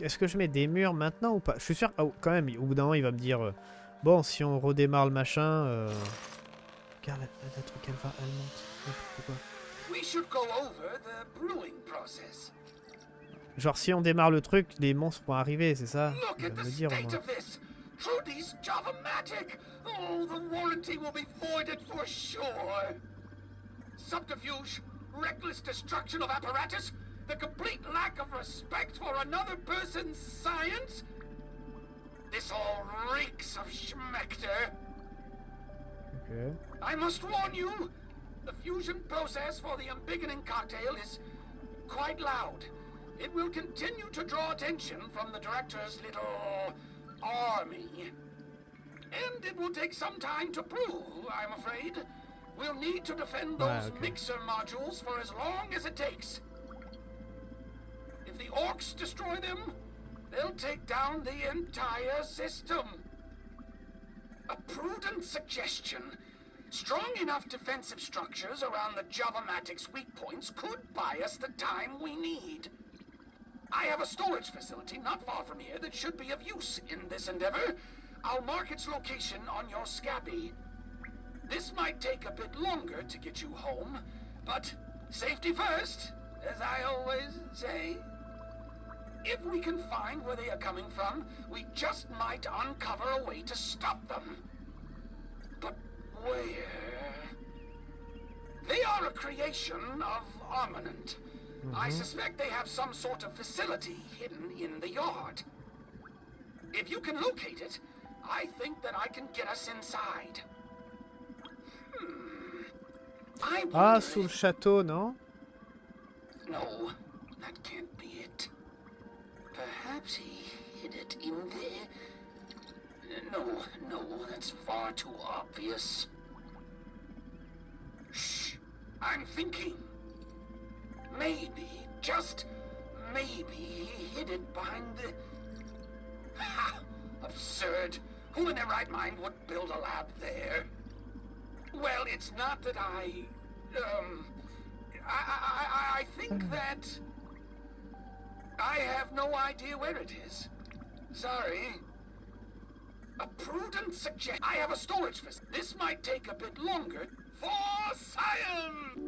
Est-ce que, je mets des murs maintenant ou pas? Je suis sûr, ah, quand même, au bout d'un moment il va me dire euh, Bon, si on redémarre le machin. Euh... Regarde la, la, elle va, elle monte. We should go over the brewing process. Genre, si on démarre le truc, les monstres vont arriver, c'est ça Il va me dire au state moins. Trudy's Java-matic. Oh, the warranty will be voided for sure. Subterfuge, reckless destruction of apparatus, the complete lack of respect for another person's science. This all reeks of Schmechter. Ok. I must warn you, the fusion process for the embiggening cocktail is quite loud. It will continue to draw attention from the director's little army. And it will take some time to brew, I'm afraid. We'll need to defend those Ah, okay. mixer modules for as long as it takes. If the orcs destroy them, they'll take down the entire system. A prudent suggestion. Strong enough defensive structures around the Javamatic's weak points could buy us the time we need. I have a storage facility not far from here that should be of use in this endeavor. I'll mark its location on your scabby. This might take a bit longer to get you home, but safety first, as I always say. If we can find where they are coming from, we just might uncover a way to stop them. But where? They are a creation of Armament. I suspect they have some sort of facility hidden in the yard. If you can locate it, I think that I can get us inside. Hmm. Ah, sous le château, non no, that can't be it. Perhaps he hid it in there. No, no, that's far too obvious. Shh, I'm thinking. Maybe, just maybe he hid it behind the. Ha! Absurd. Who in their right mind would build a lab there? Well, it's not that I. Um. I, I, I, think that. I have no idea where it is. Sorry. A prudent suggestion. I have a storage facility. This might take a bit longer for science.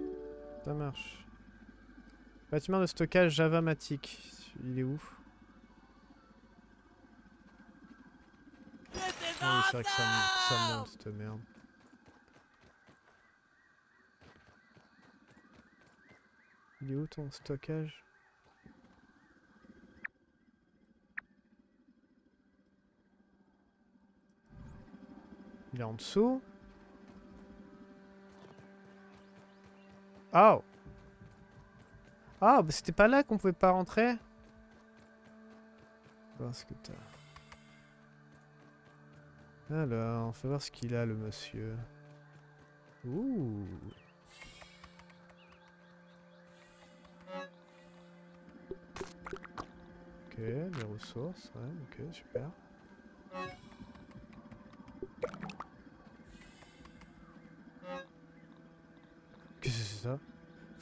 Ça marche. Bâtiment de stockage Javamatic. Il est où? Ah c'est vrai que ça, ça monte, cette merde. Il est où ton stockage? Il est en dessous? Oh Ah, bah c'était pas là qu'on pouvait pas rentrer Voir ce que t'as. Alors, on va voir ce qu'il a, le monsieur. Ouh. Ok, des ressources, ouais, ok, super. Qu'est-ce que c'est ça?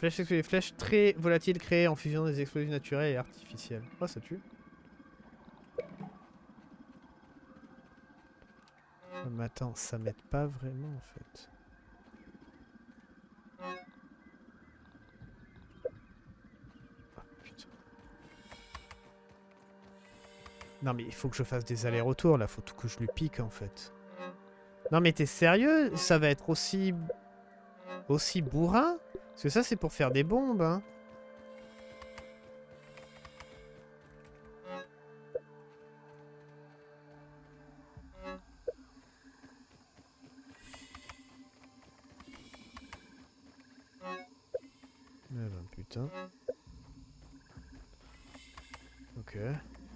Flèche explosive, flèche très volatile créée en fusion des explosifs naturels et artificiels. Oh, ça tue. Ah, Mais attends, ça m'aide pas vraiment en fait. Ah, putain. Non mais il faut que je fasse des allers-retours là, faut tout que je lui pique en fait. Non mais t'es sérieux? Ça va être aussi... aussi bourrin? Parce que ça c'est pour faire des bombes hein. Eh ben putain. Ok.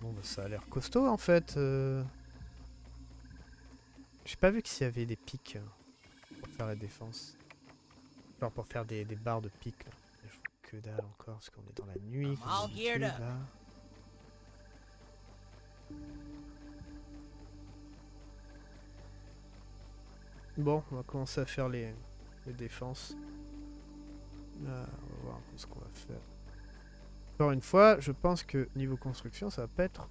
Bon bah ça a l'air costaud en fait. euh. J'ai pas vu s'il y avait des pics euh, pour faire la défense. Genre pour faire des, des barres de pics. là. Je vois que dalle encore parce qu'on est dans la nuit. I'm comme all geared d'habitude, up. là. Bon, on va commencer à faire les, les défenses. Là, on va voir un peu ce qu'on va faire. Encore une fois, je pense que niveau construction, ça va pas être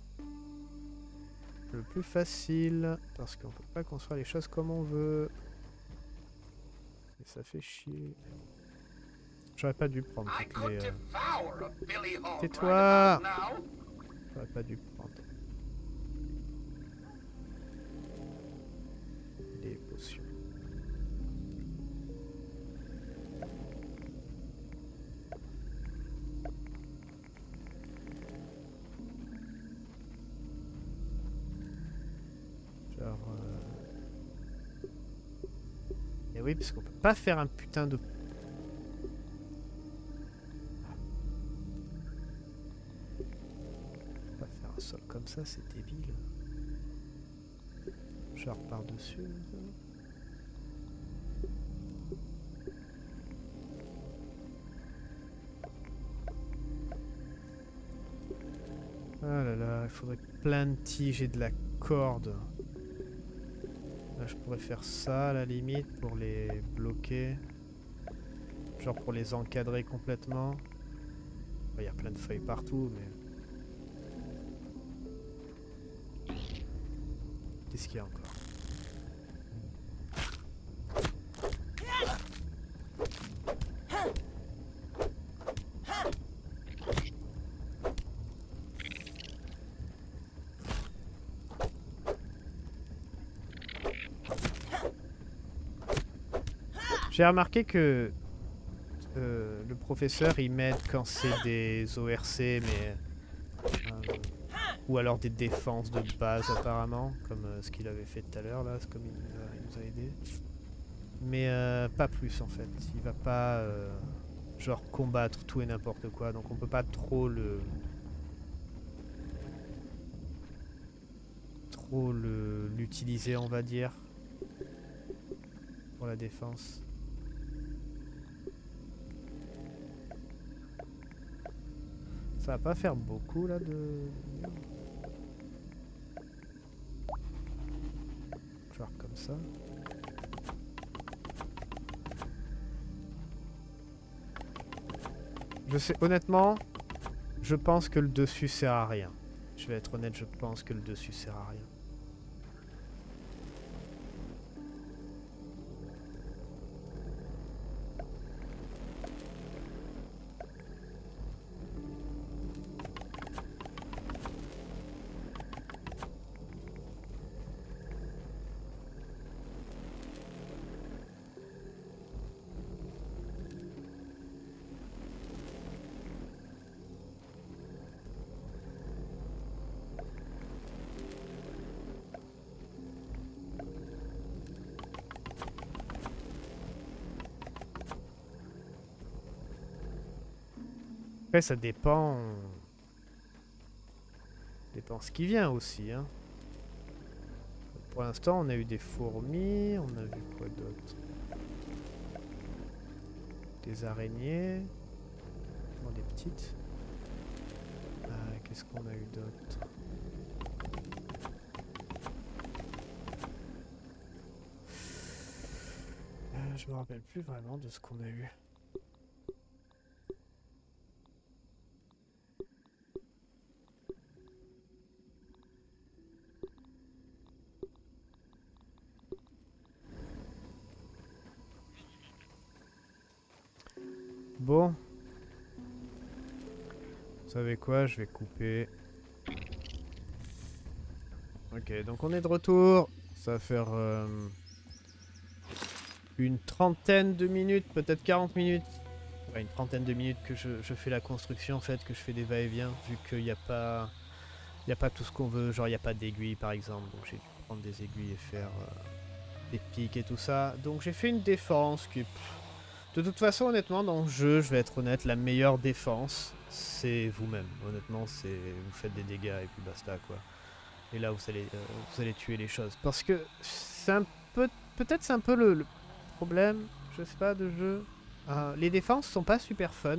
le plus facile. Parce qu'on peut pas construire les choses comme on veut. Ça fait chier. J'aurais pas dû prendre toutes les... euh, Tais-toi. J'aurais pas dû prendre parce qu'on peut pas faire un putain de... Pas faire un sol comme ça, c'est débile. Genre par-dessus. ça. Ah là là, il faudrait plein de tiges et de la corde. Je pourrais faire ça à la limite pour les bloquer. Genre pour les encadrer complètement. Il y a plein de feuilles partout, mais... Qu'est-ce qu'il y a encore? J'ai remarqué que euh, le professeur il m'aide quand c'est des ORC, mais euh, ou alors des défenses de base apparemment, comme euh, ce qu'il avait fait tout à l'heure là, comme il nous, a, il nous a aidé. Mais pas plus en fait. Il va pas genre combattre tout et n'importe quoi, donc on peut pas trop le trop l'utiliser on va dire pour la défense. Pas faire beaucoup là de... Genre comme ça. Je sais, honnêtement, je pense que le dessus sert à rien. Je vais être honnête, je pense que le dessus sert à rien. Après, ça dépend. Dépend ce qui vient aussi. Hein. Pour l'instant, on a eu des fourmis. On a vu quoi d'autre? Des araignées. Des petites. Euh, Qu'est-ce qu'on a eu d'autre? Euh, Je me rappelle plus vraiment de ce qu'on a eu. Bon. Vous savez Je vais couper. Ok, donc on est de retour. Ça va faire euh, une trentaine de minutes, peut-être 40 minutes. Une trentaine de minutes que je, fais la construction en fait, que je fais des va-et-vient, vu qu'il n'y a pas... Il n'y a pas tout ce qu'on veut, genre il n'y a pas d'aiguilles par exemple, donc j'ai dû prendre des aiguilles et faire euh, des pics et tout ça. Donc j'ai fait une défense qui est... de toute façon, honnêtement, dans le jeu, je vais être honnête, la meilleure défense, c'est vous-même. Honnêtement, c'est vous faites des dégâts et puis basta, quoi. Et là, vous allez, euh, vous allez tuer les choses. Parce que c'est un peu... Peut-être c'est un peu le, le problème, je sais pas, de jeu. Euh, les défenses sont pas super fun.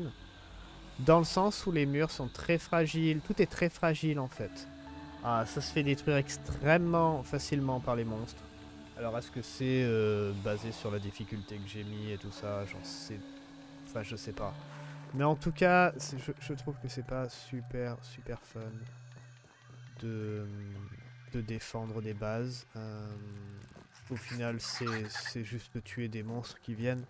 Dans le sens où les murs sont très fragiles. Tout est très fragile, en fait. Ah, ça se fait détruire extrêmement facilement par les monstres. Alors est-ce que c'est euh, basé sur la difficulté que j'ai mis et tout ça? J'en sais... Enfin je sais pas. Mais en tout cas, je, trouve que c'est pas super super fun de, défendre des bases. Euh, au final c'est juste de tuer des monstres qui viennent.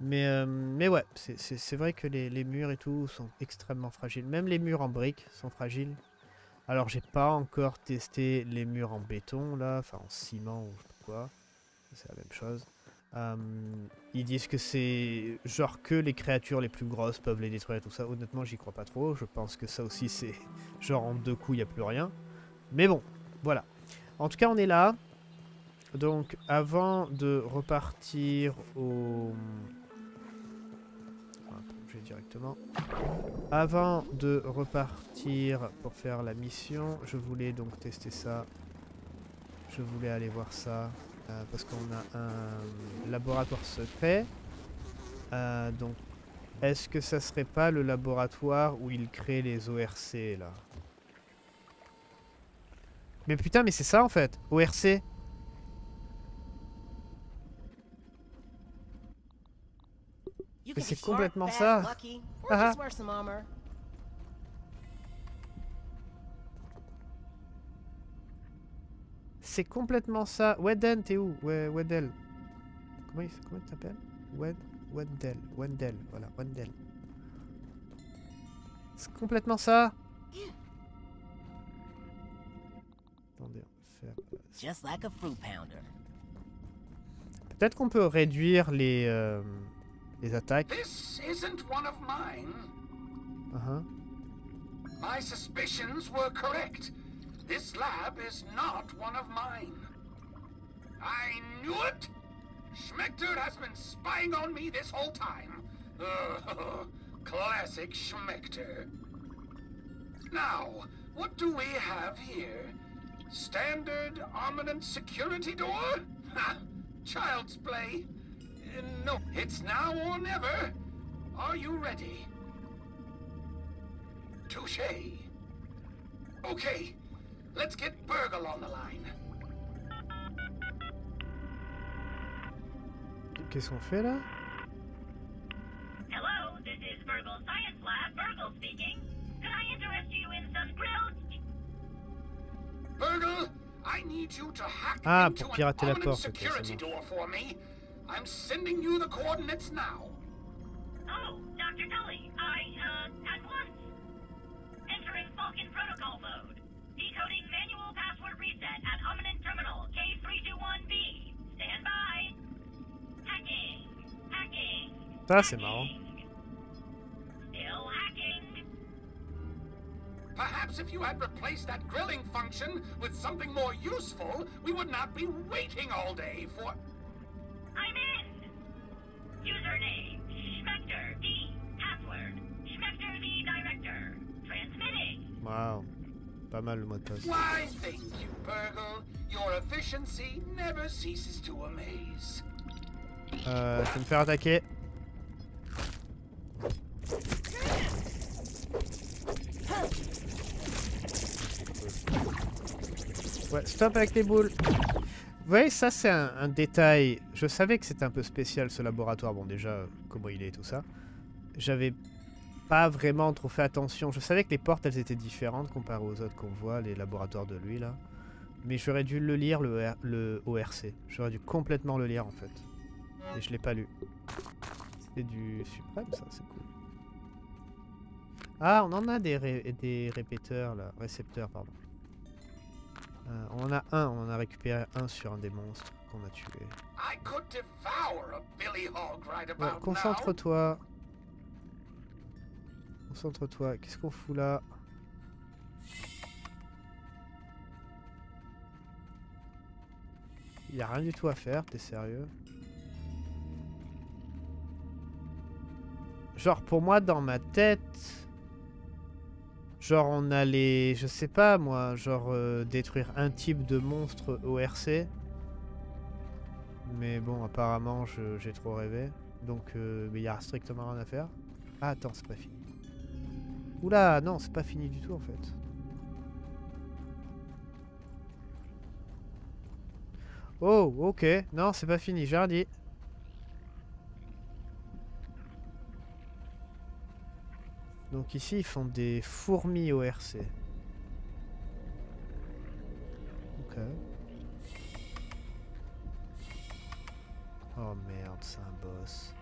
Mais, euh, mais ouais, c'est- vrai que les, murs et tout sont extrêmement fragiles. Même les murs en briques sont fragiles. Alors j'ai pas encore testé les murs en béton là, enfin en ciment quoi. C'est la même chose. Euh, ils disent que c'est genre que les créatures les plus grosses peuvent les détruire et tout ça. Honnêtement j'y crois pas trop. Je pense que ça aussi c'est genre en deux coups il n'y a plus rien. Mais bon, voilà. En tout cas on est là. Donc, avant de repartir au... Vais directement. Avant de repartir pour faire la mission, je voulais donc tester ça. Je voulais aller voir ça. euh, parce qu'on a un laboratoire secret. Euh, donc, est-ce que ça serait pas le laboratoire où ils créent les ORC, là? Mais putain, mais c'est ça, en fait ORC Mais c'est complètement ça. Ah C'est complètement ça. Weden, t'es où? Ouais, Wendell. Comment il comment il t'appelle Wed, Wendell. Wendell, voilà, Wendell. C'est complètement ça. Attendez, on va faire... euh, Just like a fruit pounder. Peut-être qu'on peut réduire les, euh, les attaques. This isn't one of mine. Uh-huh. My suspicions were correct. This lab is not one of mine. I knew it! Schmechter has been spying on me this whole time. Classic Schmechter. Now, what do we have here? Standard armament security door? Ha! Child's play. Uh, no, it's now or never. Are you ready? Touche. Okay, let's get Burgle on the line. Qu'est-ce qu'on fait là Hello, this is Virgo Science Lab. Virgo speaking. Could I interest you in some grilled Burgle, I need you to hack Ah, into pour an pirater la porte, security marche. door for me. I'm sending you the coordinates now. Oh, Dr. Tully, I, uh, at once. Entering Falcon protocol mode. Decoding manual password reset at Hominid Terminal K321B. Stand by. Hacking. Hacking. Ça, c'est marrant. Still hacking. Perhaps if you had replaced that grilling function with something more useful, we would not be waiting all day for. I'm in. Username, Schmector D. Password, Schmector the Director. Transmitting. Waouh. Pas mal le mot de passe. Why, thank you, Burgle. Your efficiency never ceases to amaze. Euh, je vais me faire attaquer. Ouais, stop avec les boules. Vous voyez, ça c'est un, un détail. Je savais que c'était un peu spécial ce laboratoire. Bon, déjà, euh, comment il est et tout ça. J'avais pas vraiment trop fait attention. Je savais que les portes elles étaient différentes comparées aux autres qu'on voit, les laboratoires de lui là. Mais j'aurais dû le lire, le, R- le ORC. J'aurais dû complètement le lire en fait. Et je l'ai pas lu. C'est du suprême ça, c'est cool. Ah, on en a des, ré- des répéteurs là, récepteurs pardon. Euh, on en a un, on en a récupéré un sur un des monstres qu'on a tué. Ouais. Concentre-toi. Concentre-toi. Qu'est-ce qu'on fout là Il a rien du tout à faire, t'es sérieux Genre pour moi dans ma tête, genre on allait, je sais pas moi, genre euh, détruire un type de monstre ORC. Mais bon, apparemment j'ai trop rêvé. Donc euh, il y a strictement rien à faire. Ah attends, c'est pas fini. Oula, non, c'est pas fini du tout en fait. Oh, ok. Non, c'est pas fini, j'ai rien dit. Donc ici, ils font des fourmis ORC. Ok. Oh merde, c'est un boss.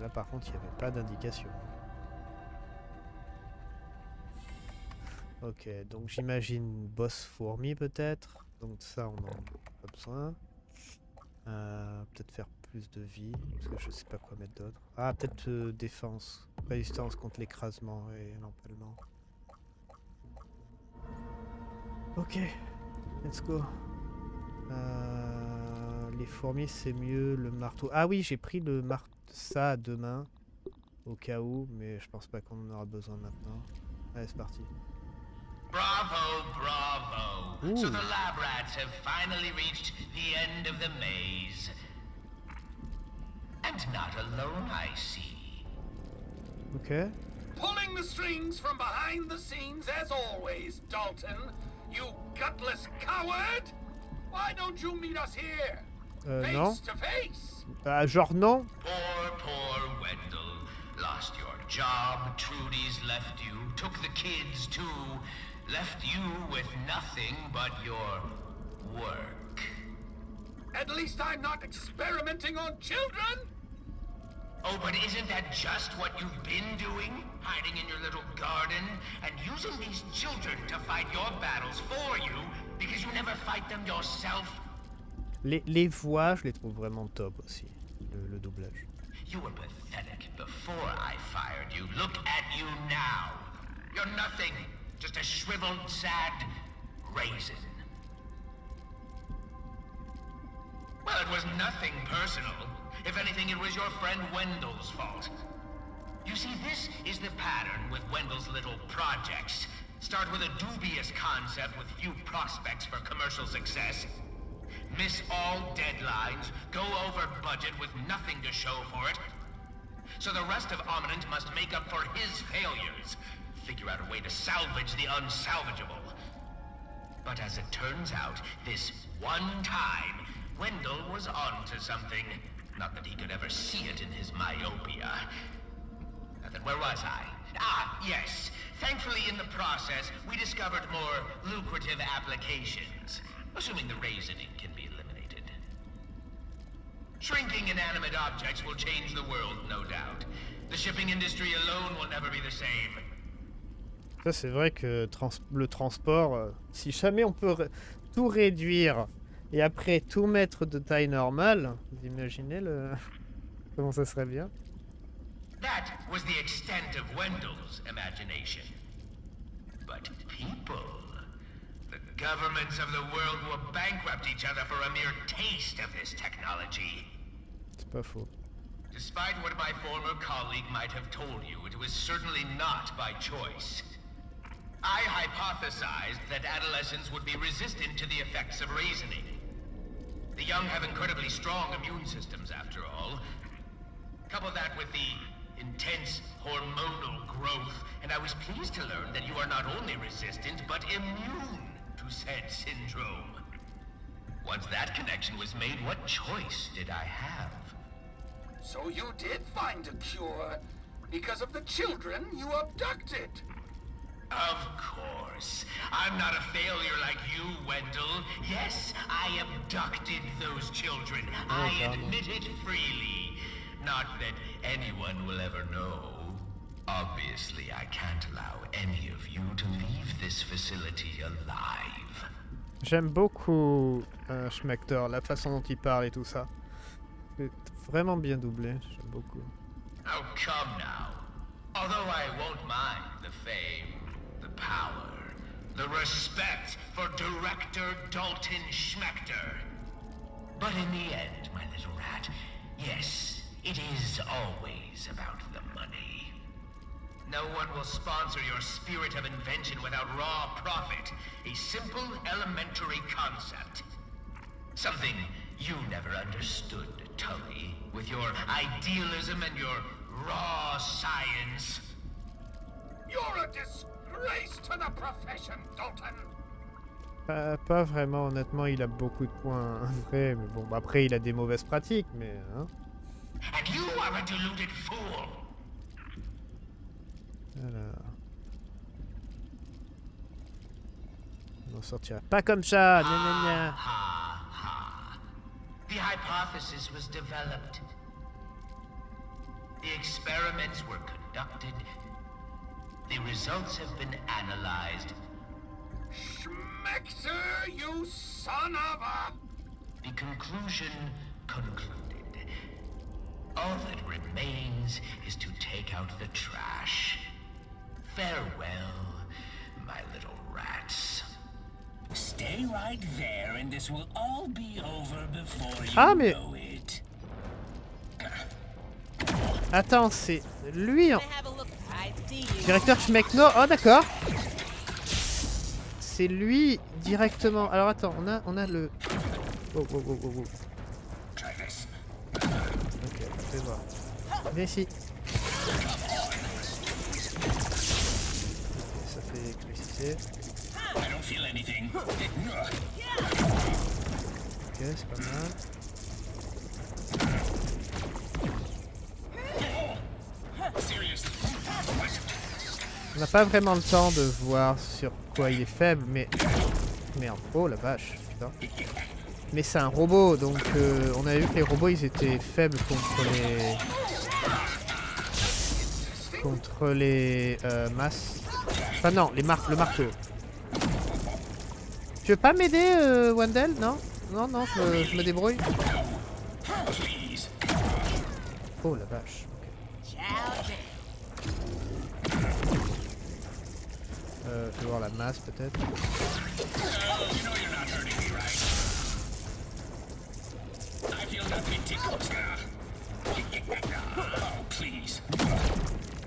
Là par contre, il n'y avait pas d'indication. Ok, donc j'imagine boss fourmi peut-être. Donc ça, on en a pas besoin. Euh, peut-être faire plus de vie, parce que je sais pas quoi mettre d'autre. Ah, peut-être euh, défense, résistance contre l'écrasement et l'empalement. Ok, let's go. Euh, les fourmis, c'est mieux. Le marteau. Ah oui, j'ai pris le marteau. Ça mains. Au cas où, mais je pense pas qu'on en aura besoin maintenant. Allez, c'est parti. Bravo, bravo. So the lab rats have finally reached the end of the maze. And not alone, I see. Ok. Pulling the strings from behind the scenes as always, Dalton. You gutless coward! Why don't you meet us here? Euh, face non. to face! Ah, genre non Poor, poor Wendell. Lost your job, Trudy's left you, took the kids too, left you with nothing but your work. At least I'm not experimenting on children! Oh, but isn't that just what you've been doing? Hiding in your little garden and using these children to fight your battles for you because you never fight them yourself? les, les voix, je les trouve vraiment top aussi. Le, le doublage. You were pathetic before I fired you. Look at you now. You're nothing. Just a shriveled, sad raisin. Well, it was nothing personal. If anything, it was your friend Wendell's fault. You see, this is the pattern with Wendell's little projects. Start with a dubious concept with few prospects for commercial success. Miss all deadlines, go over budget with nothing to show for it. So the rest of Ominent must make up for his failures. Figure out a way to salvage the unsalvageable. But as it turns out, this one time, Wendell was onto something. Not that he could ever see it in his myopia. And then where was I? Ah, yes. Thankfully, in the process, we discovered more lucrative applications. Assuming the raisining can be eliminated. Shrinking inanimate objects will change the world, no doubt. The shipping industry alone will never be the same. Ça, c'est vrai que trans- le transport, euh, si jamais on peut tout réduire et après tout mettre de taille normale, vous imaginez le... comment ça serait bien? That was the extent of Wendell's imagination. But people, the governments of the world will bankrupt each other for a mere taste of this technology. C'est pas faux. Despite what my former colleague might have told you, it was certainly not by choice. I hypothesized that adolescents would be resistant to the effects of reasoning. The young have incredibly strong immune systems, after all. Couple that with the intense hormonal growth, and I was pleased to learn that you are not only resistant, but immune to said syndrome. Once that connection was made, what choice did I have? So you did find a cure because of the children you abducted. Of course. I'm not a failure like you, Wendell. Yes, I abducted those children. I Donald. admit it freely. Not that anyone will ever know. Obviously, I can't allow any of you to leave this facility alive. J'aime beaucoup euh, Schmector, la façon dont il parle et tout ça. C'est vraiment bien doublé, j'aime beaucoup. Oh, come now. Although I won't mind the fame, the power, the respect for director Dalton Schmechter. But in the end, my little rat, yes, it is always about the money. No one will sponsor your spirit of invention without raw profit. A simple, elementary concept. Something you never understood, Tully, with your idealism and your raw science. You're a disgrace to the profession, Dalton. Pas, pas vraiment, honnêtement, il a beaucoup de points vrais, mais bon, bah, après il a des mauvaises pratiques, mais... Hein, And you are a deluded fool. alors... On n'en sortira pas comme ça, gna gna gna. The hypothesis was developed. The experiments were conducted. The results have been analyzed. Schmechter, you son of a... The conclusion concluded. All that remains is to take out the trash. Farewell, my little rats. Stay Stay right there and this will all be over before you Ah, mais- know it. Attends, c'est lui, hein. Directeur Schmeckno. Oh, d'accord. C'est lui directement. Alors attends, on a, on a le. Oh, oh, oh, oh, oh. Ok, voir. Viens ça fait électricité. Ok, c'est pas mal. On n'a pas vraiment le temps de voir sur quoi il est faible, mais... Merde. Oh la vache, putain. Mais c'est un robot, donc euh, on a vu que les robots ils étaient faibles contre les... Contre les euh, masses. Enfin non, les marques, le marqueux. Tu veux pas m'aider, euh, Wendell? Non? Non, non, je, me- je me débrouille. Oh la vache. ok. Ciao there. Euh, je vais voir la masse peut-être.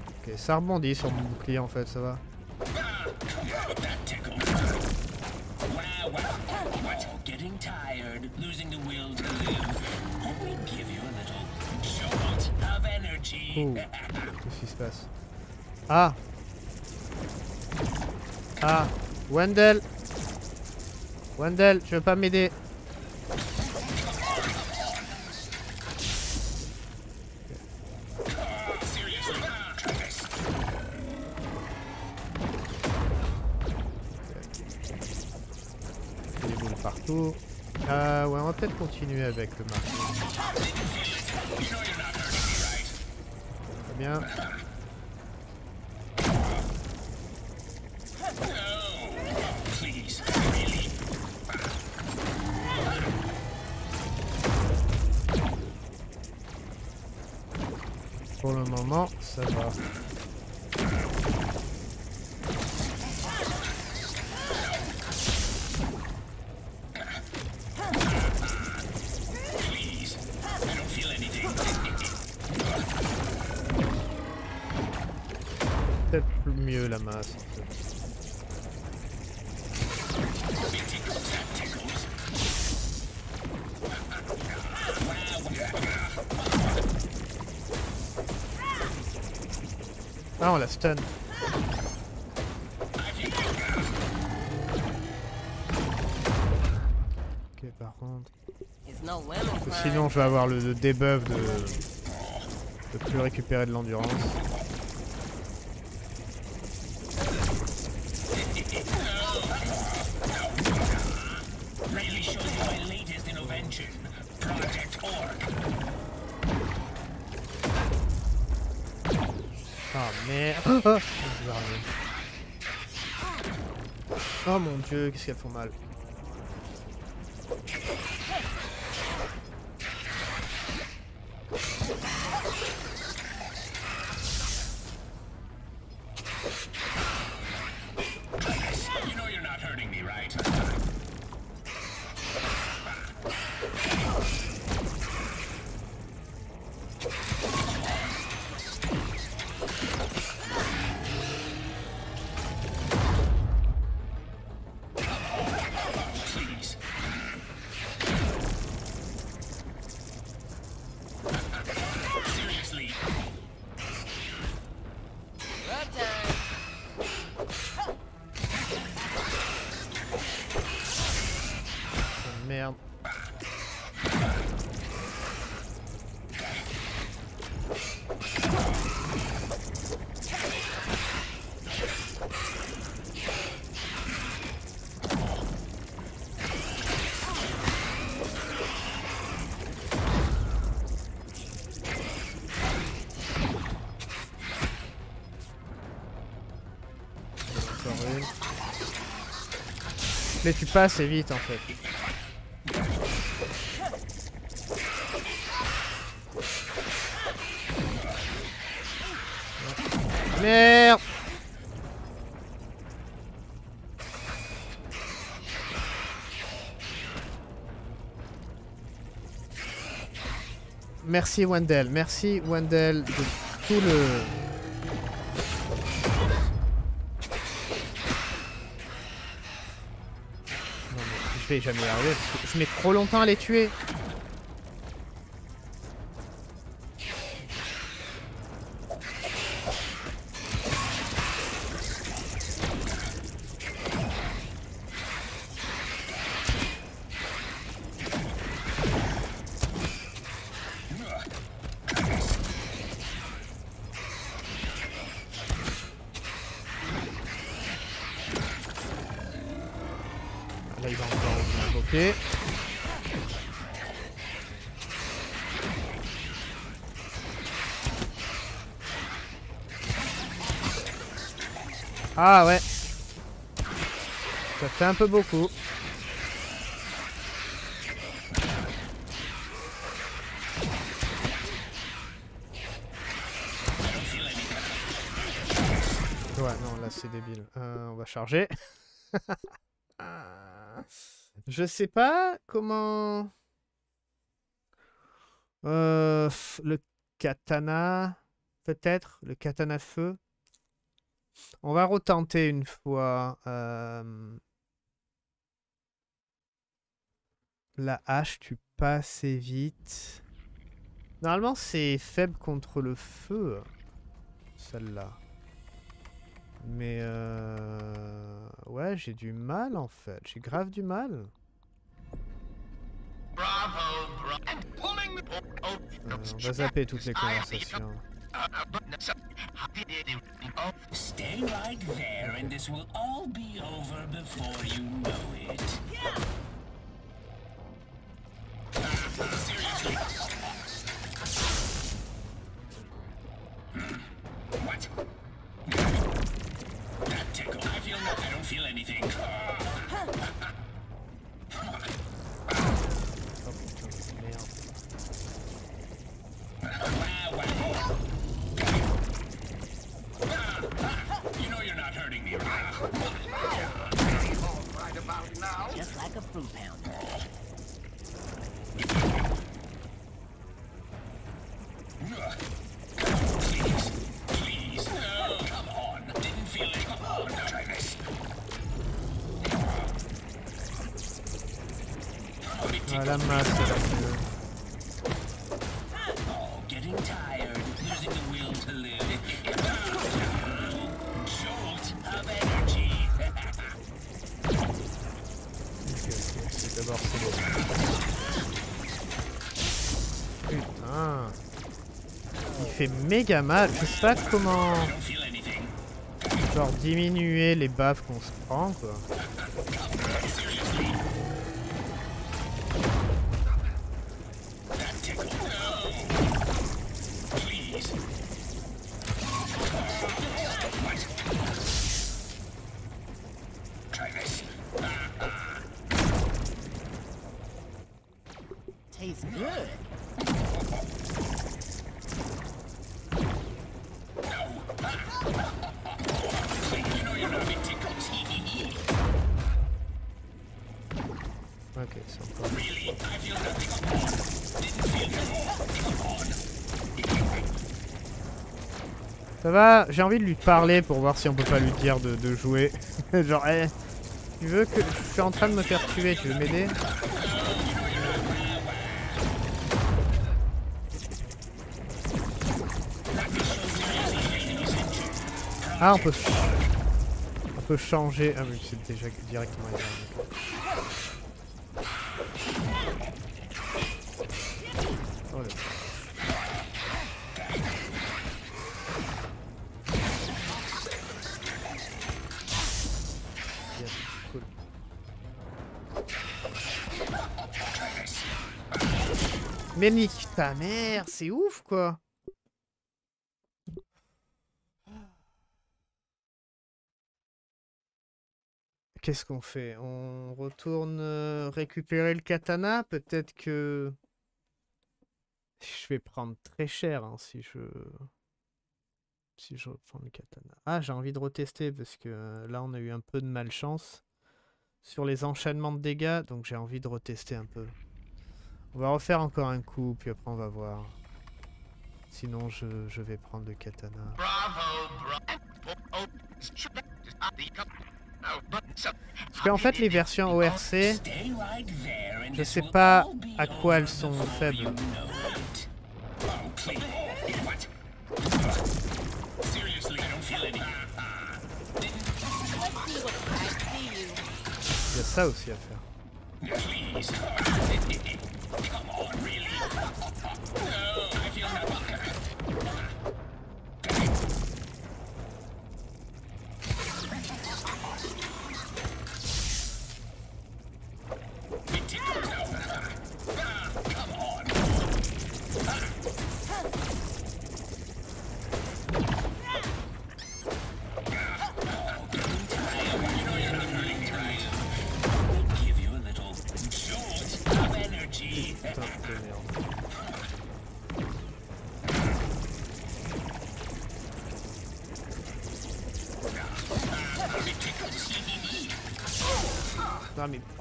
Ok, ça rebondit sur mon bouclier en fait, ça va. Qu'est-ce qui se passe? Ah Ah Wendell Wendell, tu veux pas m'aider des boules partout. Euh, ouais, on va peut-être continuer avec le marché. Bien. Pour le moment, ça va. La stun. Ok, par contre. Sinon, je vais avoir le, le debuff de, de plus récupérer de l'endurance. Qu'est-ce qu'elles font mal? pas assez vite en fait. Merde Merci Wendell, merci Wendell de tout le... jamais y arriver je mets trop longtemps à les tuer. Un peu beaucoup. Ouais, non, là c'est débile. Euh, on va charger. Je sais pas comment... Euh, le katana, peut-être Le katana feu On va retenter une fois. euh, La hache tue pas assez vite. Normalement, c'est faible contre le feu, celle-là. Mais euh... ouais, j'ai du mal en fait. J'ai grave du mal. The. Oh, Euh, on va zapper toutes les conversations. Oh, Stay right there, and this will all be over before you know it. Seriously. D'abord c'est. Putain. Il fait méga mal. Je sais pas comment genre diminuer les baffes qu'on se prend quoi. J'ai envie de lui parler pour voir si on peut pas lui dire de, jouer. genre, eh, tu veux que je suis en train de me faire tuer, tu veux m'aider? Ah, on peut, on peut changer. Ah oui, c'est déjà directement. Mais ta mère, c'est ouf quoi. Qu'est-ce qu'on fait? On retourne euh, récupérer le katana? Peut-être que... Je vais prendre très cher hein, si je... Si je reprends le katana. Ah, j'ai envie de retester parce que euh, là on a eu un peu de malchance sur les enchaînements de dégâts, donc j'ai envie de retester un peu. On va refaire encore un coup, puis après on va voir. Sinon, je, je vais prendre le katana. Parce qu'en fait, les versions ORC, je sais pas à quoi elles sont faibles. Il y a ça aussi à faire. Come on, really?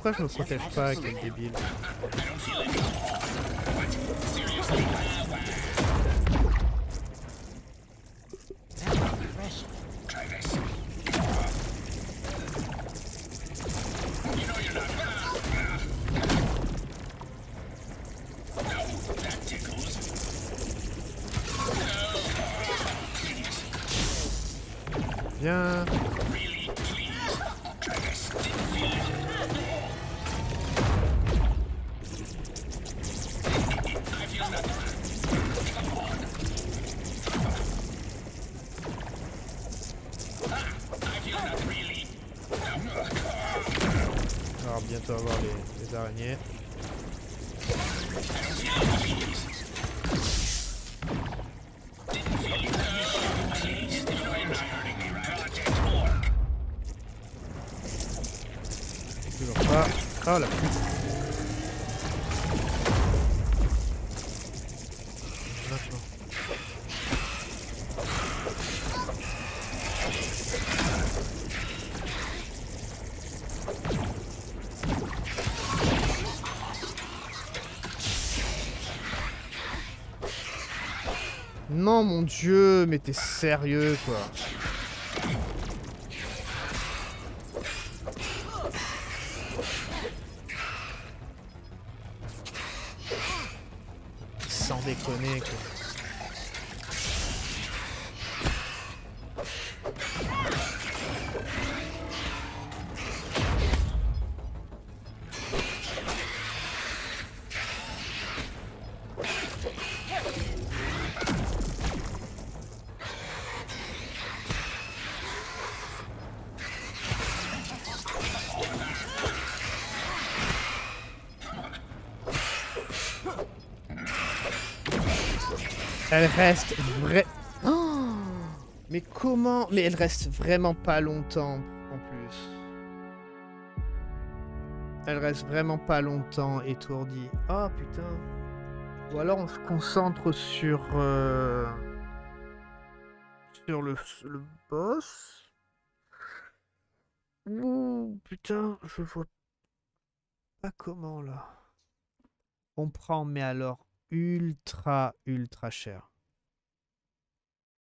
Pourquoi je me protège pas, quel débile? Mon dieu, mais t'es sérieux quoi. Elle reste vrai. Oh mais comment Mais elle reste vraiment pas longtemps en plus. Elle reste vraiment pas longtemps étourdie. Oh putain. Ou alors on se concentre sur euh, sur le, le boss. Ouh, putain, je vois pas comment là. On prend mais alors ultra ultra cher.